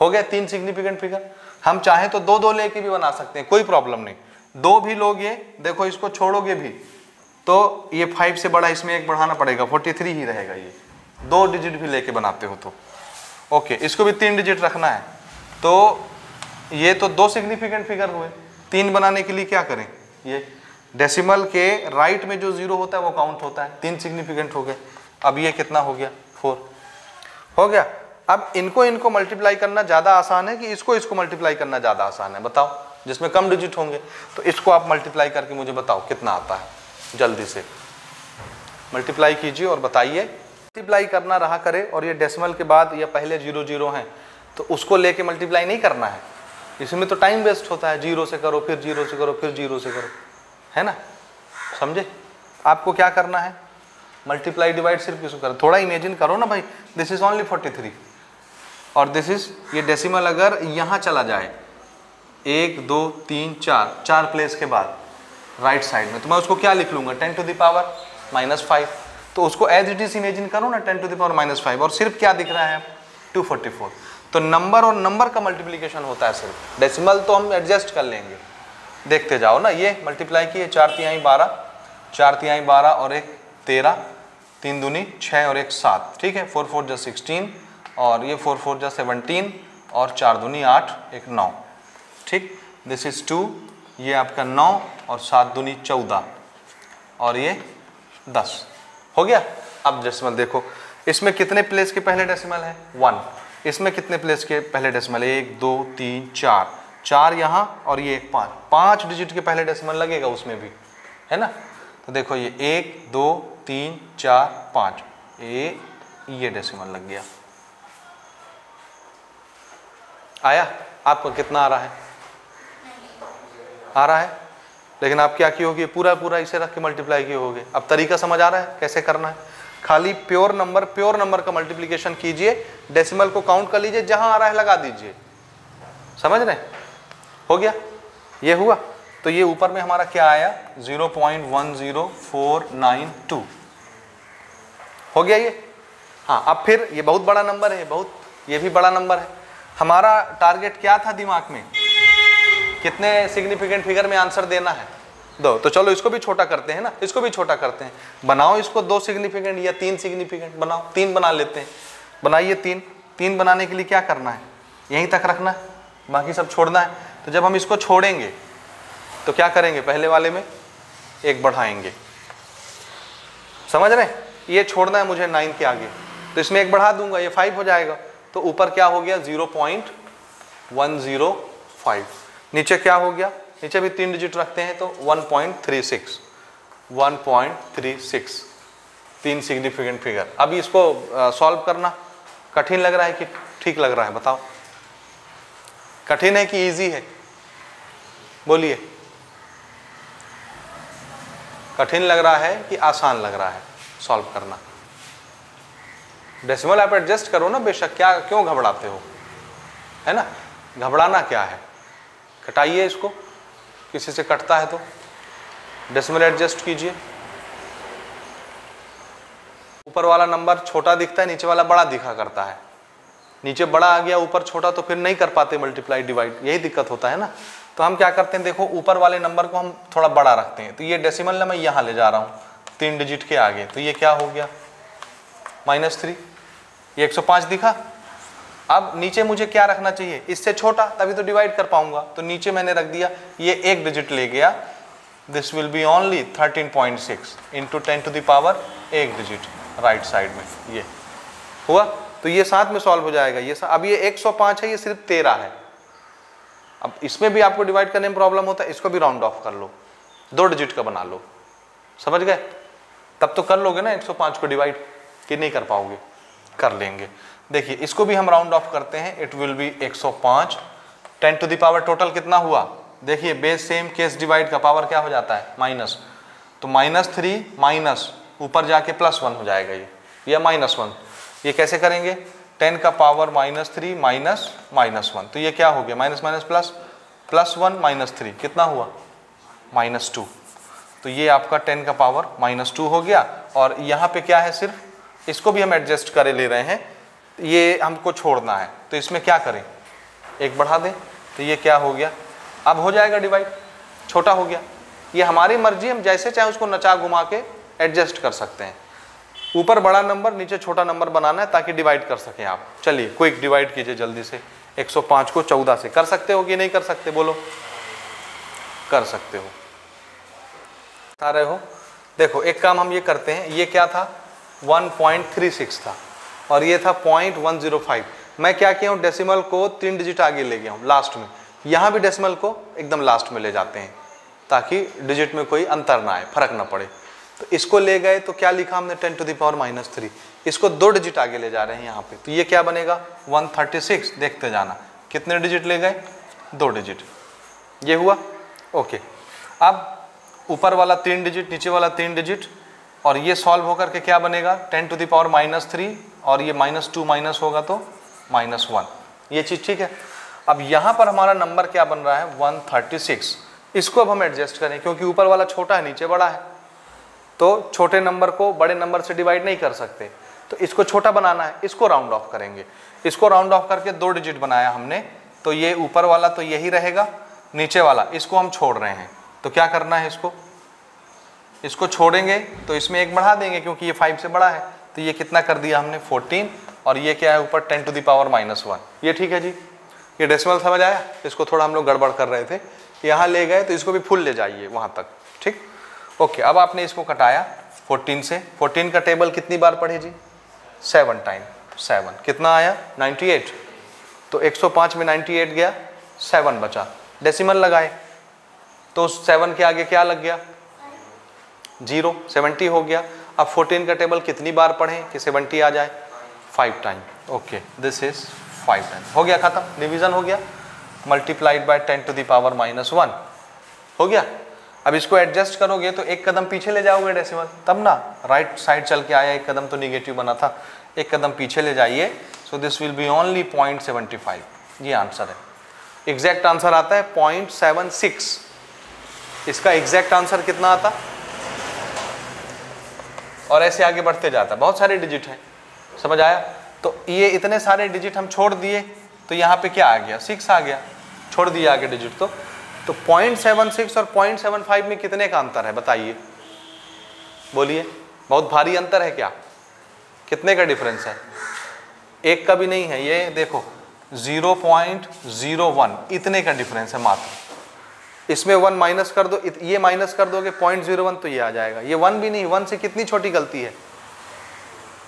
हो गया तीन सिग्निफिकेंट फिगर हम चाहे तो दो दो लेके भी बना सकते हैं, कोई प्रॉब्लम नहीं। दो भी लोग ये देखो इसको छोड़ोगे भी तो ये फाइव से बड़ा, इसमें एक बढ़ाना पड़ेगा फोर्टी थ्री ही रहेगा ये। दो डिजिट भी लेके बनाते हो तो। ओके इसको भी तीन डिजिट रखना है। तो ये तो दो सिग्निफिकेंट फिगर हुए। तीन बनाने के लिए क्या करें? ये डेसिमल के राइट में जो ज़ीरो होता है, वो काउंट होता है। तीन सिग्निफिकेंट हो गए। अब ये कितना हो गया? फोर हो गया? अब इनको इनको मल्टीप्लाई करना ज़्यादा आसान है कि इसको इसको मल्टीप्लाई करना ज़्यादा आसान है? बताओ, जिसमें कम डिजिट होंगे। तो इसको आप मल्टीप्लाई करके मुझे बताओ, कितना आता है? जल्दी से। मल्टीप्लाई कीजिए और बताइए। मल्टीप्लाई करना रहा करे और ये डेसिमल के बाद या पहले ज़ीरो ज़ीरो हैं तो उसको लेके मल्टीप्लाई नहीं करना है। इसमें तो टाइम वेस्ट होता है। ज़ीरो से करो, फिर ज़ीरो से करो, फिर ज़ीरो से करो। है ना? समझे? आपको क्या करना है? मल्टीप्लाई डिवाइड सिर्फ़ इसको करो। थोड़ा इमेजिन करो ना भाई। This is only forty three और दिस इज़ ये डेसिमल अगर यहाँ चला जाए, एक, दो, तीन, चार चार प्लेस के बाद राइट right साइड में तो मैं उसको क्या लिख लूँगा? Ten to the power minus five तो उसको एज इट इज़ इमेजिन करो ना ten to the power minus five और सिर्फ़ क्या दिख रहा है? टू फोर्टी फोर तो नंबर और नंबर का मल्टीप्लीकेशन होता है सिर्फ़। डेसिमल तो हम एडजस्ट कर लेंगे। देखते जाओ ना, ये मल्टीप्लाई किए, चार तिहाई बारह, चार तिहाई बारह और एक तेरह, तीन दूनी छः और एक सात, ठीक है? फोर फोर जो सिक्सटीन और ये फोर फोर जो सेवनटीन और चार दूनी आठ, एक नौ, ठीक? दिस इज़ टू ये आपका नौ और सात दूनी चौदह, और ये दस, हो गया? अब डेसिमल देखो, इसमें कितने प्लेस के पहले डेसिमल है? वन इसमें कितने प्लेस के पहले डेसिमल एक, दो, तीन, चार। चार यहाँ और ये एक पाँच। पाँच डिजिट के पहले डेसिमल लगेगा उसमें भी। है ना? तो देखो ये एक, दो, तीन, चार, पाँच। ए, ये डेसिमल लग गया। आया? आपको कितना आ रहा है? आ रहा है? लेकिन आप क्या किए पूरा पूरा इसे रख के मल्टीप्लाई किए होगे अब तरीका समझ आ रहा है? कैसे करना है? खाली प्योर नंबर प्योर नंबर का मल्टीप्लीकेशन कीजिए डेसिमल को काउंट कर लीजिए, जहाँ आ रहा है लगा दीजिए। समझ रहे हो? गया? ये हुआ? तो ये ऊपर में हमारा क्या आया? 0.10492 हो गया ये? हाँ अब फिर ये बहुत बड़ा नंबर है, बहुत, ये भी बड़ा नंबर है। हमारा टारगेट क्या था दिमाग में? कितने सिग्निफिकेंट फिगर में आंसर देना है? दो। तो चलो इसको भी छोटा करते हैं ना, इसको भी छोटा करते हैं। बनाओ इसको दो सिग्निफिकेंट या तीन सिग्निफिकेंट बनाओ, तीन बना लेते हैं। बनाइए तीन। तीन बनाने के लिए क्या करना है? यहीं तक रखना है बाकी सब छोड़ना है। तो जब हम इसको छोड़ेंगे तो क्या करेंगे? पहले वाले में एक बढ़ाएँगे। समझ रहे हैं? ये छोड़ना है मुझे नाइन के आगे। तो इसमें एक बढ़ा दूँगा, ये फाइव हो जाएगा। तो ऊपर क्या हो गया? Zero point one zero five नीचे क्या हो गया? नीचे भी तीन डिजिट रखते हैं तो 1.36 1.36 तीन सिग्निफिकेंट फिगर अभी इसको सॉल्व करना कठिन लग रहा है कि ठीक लग रहा है, बताओ। कठिन है कि इजी है? बोलिए। कठिन लग रहा है कि आसान लग रहा है? सॉल्व करना। डेसिमल आप एडजस्ट करो ना, बेशक क्या, क्यों घबराते हो? है ना? घबराना क्या है? कटाइए इसको। किसी से कटता है तो डेसिमल एडजस्ट कीजिए। ऊपर वाला नंबर छोटा दिखता है, नीचे वाला बड़ा दिखा करता है। नीचे बड़ा आ गया, ऊपर छोटा तो फिर नहीं कर पाते मल्टीप्लाई डिवाइड यही दिक्कत होता है ना। तो हम क्या करते हैं, देखो, ऊपर वाले नंबर को हम थोड़ा बड़ा रखते हैं। तो ये डेसिमल ना मैं यहाँ ले जा रहा हूँ, तीन डिजिट के आगे। तो ये क्या हो गया? माइनस थ्री ये एक सौ पाँच दिखा। अब नीचे मुझे क्या रखना चाहिए? इससे छोटा, तभी तो डिवाइड कर पाऊँगा। तो नीचे मैंने रख दिया, ये एक डिजिट ले गया। This will be only 13.6 point six into ten to the power एक डिजिट राइट साइड में। ये हुआ? तो ये साथ में सॉल्व हो जाएगा। ये अब ये 105 है, ये सिर्फ़ तेरह है। अब इसमें भी आपको डिवाइड करने में प्रॉब्लम होता है, इसको भी राउंड ऑफ़ कर लो। दो डिजिट का बना लो। समझ गए? तब तो कर लोगे ना 105 को डिवाइड कि नहीं कर पाओगे? कर लेंगे। देखिए, इसको भी हम राउंड ऑफ़ करते हैं। It will be 105 10 to the power total कितना हुआ? देखिए बेस सेम केस डिवाइड का पावर क्या हो जाता है? माइनस तो माइनस थ्री माइनस ऊपर जाके प्लस वन हो जाएगा ये। या माइनस वन ये कैसे करेंगे? टेन का power minus three minus minus one तो ये क्या हो गया? Minus minus plus plus one minus three कितना हुआ? माइनस टू तो ये आपका टेन का पावर माइनस टू हो गया। और यहाँ पे क्या है सिर्फ़? इसको भी हम एडजस्ट करे ले रहे हैं। ये हमको छोड़ना है। तो इसमें क्या करें? एक बढ़ा दें तो ये क्या हो गया? अब हो जाएगा डिवाइड छोटा हो गया। ये हमारी मर्ज़ी, हम जैसे चाहे उसको नचा घुमा के एडजस्ट कर सकते हैं। ऊपर बड़ा नंबर नीचे छोटा नंबर बनाना है ताकि डिवाइड कर सकें आप। चलिए क्विक डिवाइड कीजिए जल्दी से। 105 को 14 से। कर सकते हो कि नहीं कर सकते? बोलो। कर सकते हो। बता रहे हो? देखो, एक काम हम ये करते हैं। ये क्या था? 1.36 था। और ये था 0.105 मैं क्या किया हूँ? डेसिमल को तीन डिजिट आगे ले गया हूँ लास्ट में। यहाँ भी डेसिमल को एकदम लास्ट में ले जाते हैं, ताकि डिजिट में कोई अंतर ना आए, फ़र्क ना पड़े। तो इसको ले गए तो क्या लिखा हमने? Ten to the power minus three. इसको दो डिजिट आगे ले जा रहे हैं यहाँ पे। तो ये क्या बनेगा? 136 देखते जाना। कितने डिजिट ले गए? दो डिजिट ये हुआ? ओके अब ऊपर वाला तीन डिजिट नीचे वाला तीन डिजिट और ये सॉल्व होकर के क्या बनेगा? Ten to the power minus three और ये माइनस टू माइनस होगा तो माइनस वन ये चीज़ ठीक है? अब यहाँ पर हमारा नंबर क्या बन रहा है? वन थर्टी सिक्स इसको अब हम एडजस्ट करें क्योंकि ऊपर वाला छोटा है, नीचे बड़ा है। तो छोटे नंबर को बड़े नंबर से डिवाइड नहीं कर सकते। तो इसको छोटा बनाना है, इसको राउंड ऑफ़ करेंगे। इसको राउंड ऑफ़ करके दो डिजिट बनाया हमने। तो ये ऊपर वाला तो यही रहेगा, नीचे वाला, इसको हम छोड़ रहे हैं। तो क्या करना है इसको? इसको छोड़ेंगे तो इसमें एक बढ़ा देंगे क्योंकि ये फाइव से बड़ा है। तो ये कितना कर दिया हमने? फोर्टीन और ये क्या है ऊपर? Ten to the power minus one ये ठीक है जी। ये डेसिमल समझ आया? इसको थोड़ा हम लोग गड़बड़ कर रहे थे। यहाँ ले गए तो इसको भी फुल ले जाइए, वहाँ तक। ठीक? ओके अब आपने इसको कटाया 14 से। 14 का टेबल कितनी बार पढ़े जी? सेवन टाइम सेवन कितना आया? 98 तो 105 में 98 गया सेवन बचा। डेसिमल लगाए। तो सेवन के आगे क्या लग गया? ज़ीरो, सेवेंटी हो गया। अब 14 का टेबल कितनी बार पढ़ें कि 70 आ जाए? Five time. Okay this is five time. हो गया खत्म। डिवीज़न हो गया। Multiplied by ten to the power minus one हो गया? अब इसको एडजस्ट करोगे तो एक कदम पीछे ले जाओगे डेसिमल तब ना राइट साइड चल के आया, एक कदम तो निगेटिव बना था। एक कदम पीछे ले जाइए। So this will be only point seventy five ये आंसर है। एग्जैक्ट आंसर आता है पॉइंट सेवन सिक्स इसका एग्जैक्ट आंसर कितना आता? और ऐसे आगे बढ़ते जाता। है बहुत सारे डिजिट हैं। समझ आया? तो ये इतने सारे डिजिट हम छोड़ दिए तो यहाँ पे क्या आ गया? सिक्स आ गया। छोड़ दिया आगे डिजिट तो। तो पॉइंट सेवन सिक्स और पॉइंट सेवन फाइव में कितने का अंतर है? बताइए। बोलिए। बहुत भारी अंतर है क्या? कितने का डिफरेंस है? एक का भी नहीं है। ये देखो ज़ीरो पॉइंट ज़ीरो वन इतने का डिफरेंस है मात्र। इसमें वन माइनस कर दो ये माइनस कर दोगे पॉइंट ज़ीरो वन तो ये आ जाएगा। ये वन भी नहीं वन से कितनी छोटी गलती है?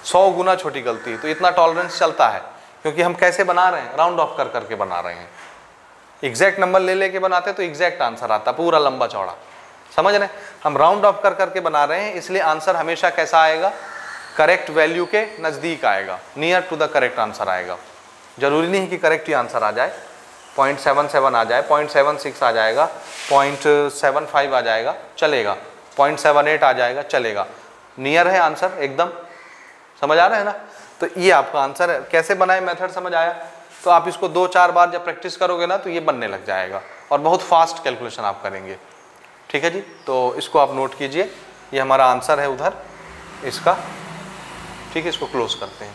सौ गुना छोटी गलती है तो इतना टॉलरेंस चलता है, क्योंकि हम कैसे बना रहे हैं? राउंड ऑफ़ कर करके बना रहे हैं। एग्जैक्ट नंबर ले लेके बनाते तो एग्जैक्ट आंसर आता पूरा लंबा चौड़ा। समझ रहे हम राउंड ऑफ़ कर करके बना रहे हैं, इसलिए आंसर हमेशा कैसा आएगा? करेक्ट वैल्यू के नज़दीक आएगा near to the correct answer आएगा। ज़रूरी नहीं कि करेक्ट ही आंसर आ जाए। पॉइंट सेवन सेवन आ जाए, पॉइंट सेवन सिक्स आ जाएगा, पॉइंट सेवन फाइव आ जाएगा, चलेगा। पॉइंट सेवन एट आ जाएगा, चलेगा। नियर है आंसर एकदम। समझ आ रहा है ना? तो ये आपका आंसर है। कैसे बनाए? मेथड समझ आया? तो आप इसको दो चार बार जब प्रैक्टिस करोगे ना तो ये बनने लग जाएगा। और बहुत फास्ट कैलकुलेशन आप करेंगे। ठीक है जी? तो इसको आप नोट कीजिए। ये हमारा आंसर है उधर। इसका। ठीक है, इसको क्लोज करते हैं।